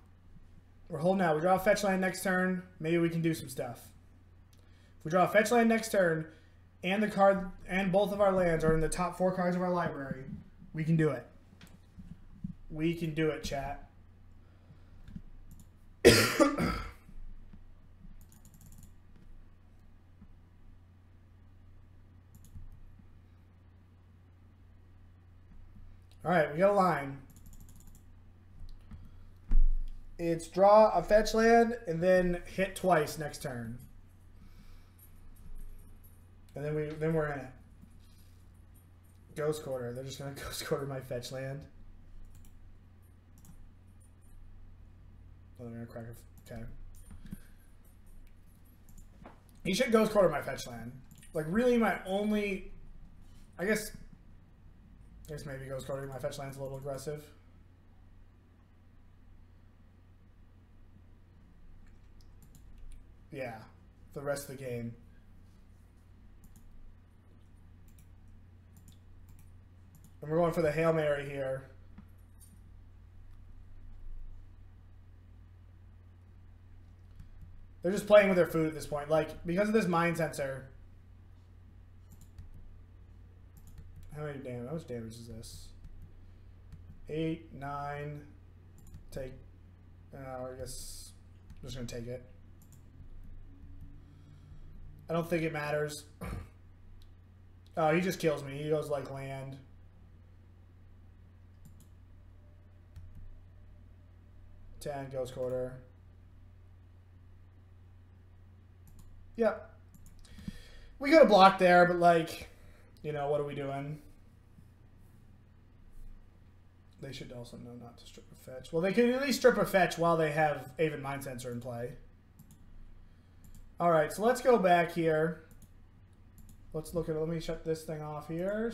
We're holding out. We draw a fetch land next turn. Maybe we can do some stuff. If we draw a fetch land next turn, and the card and both of our lands are in the top four cards of our library, we can do it. We can do it, chat. (coughs) All right, we got a line. It's draw a fetch land and then hit twice next turn. And then we then we're in it. Ghost quarter. They're just gonna (laughs) ghost quarter my fetch land. Oh, they're gonna crack a okay. He should ghost quarter my fetch land. Like really my only I guess I guess maybe ghost quarter my fetch land's a little aggressive. Yeah, the rest of the game. And we're going for the Hail Mary here. They're just playing with their food at this point. Like, because of this Mindcensor. How many damage? How much damage is this? Eight, nine. Take. Uh, I guess I'm just to take it. I don't think it matters. (clears throat) Oh, he just kills me. He goes like land. Ten ghost quarter. Yep. We got a block there, but like, you know, what are we doing? They should also know not to strip a fetch. Well, they can at least strip a fetch while they have Aven Mindcensor in play. All right, so let's go back here. Let's look at. Let me shut this thing off here.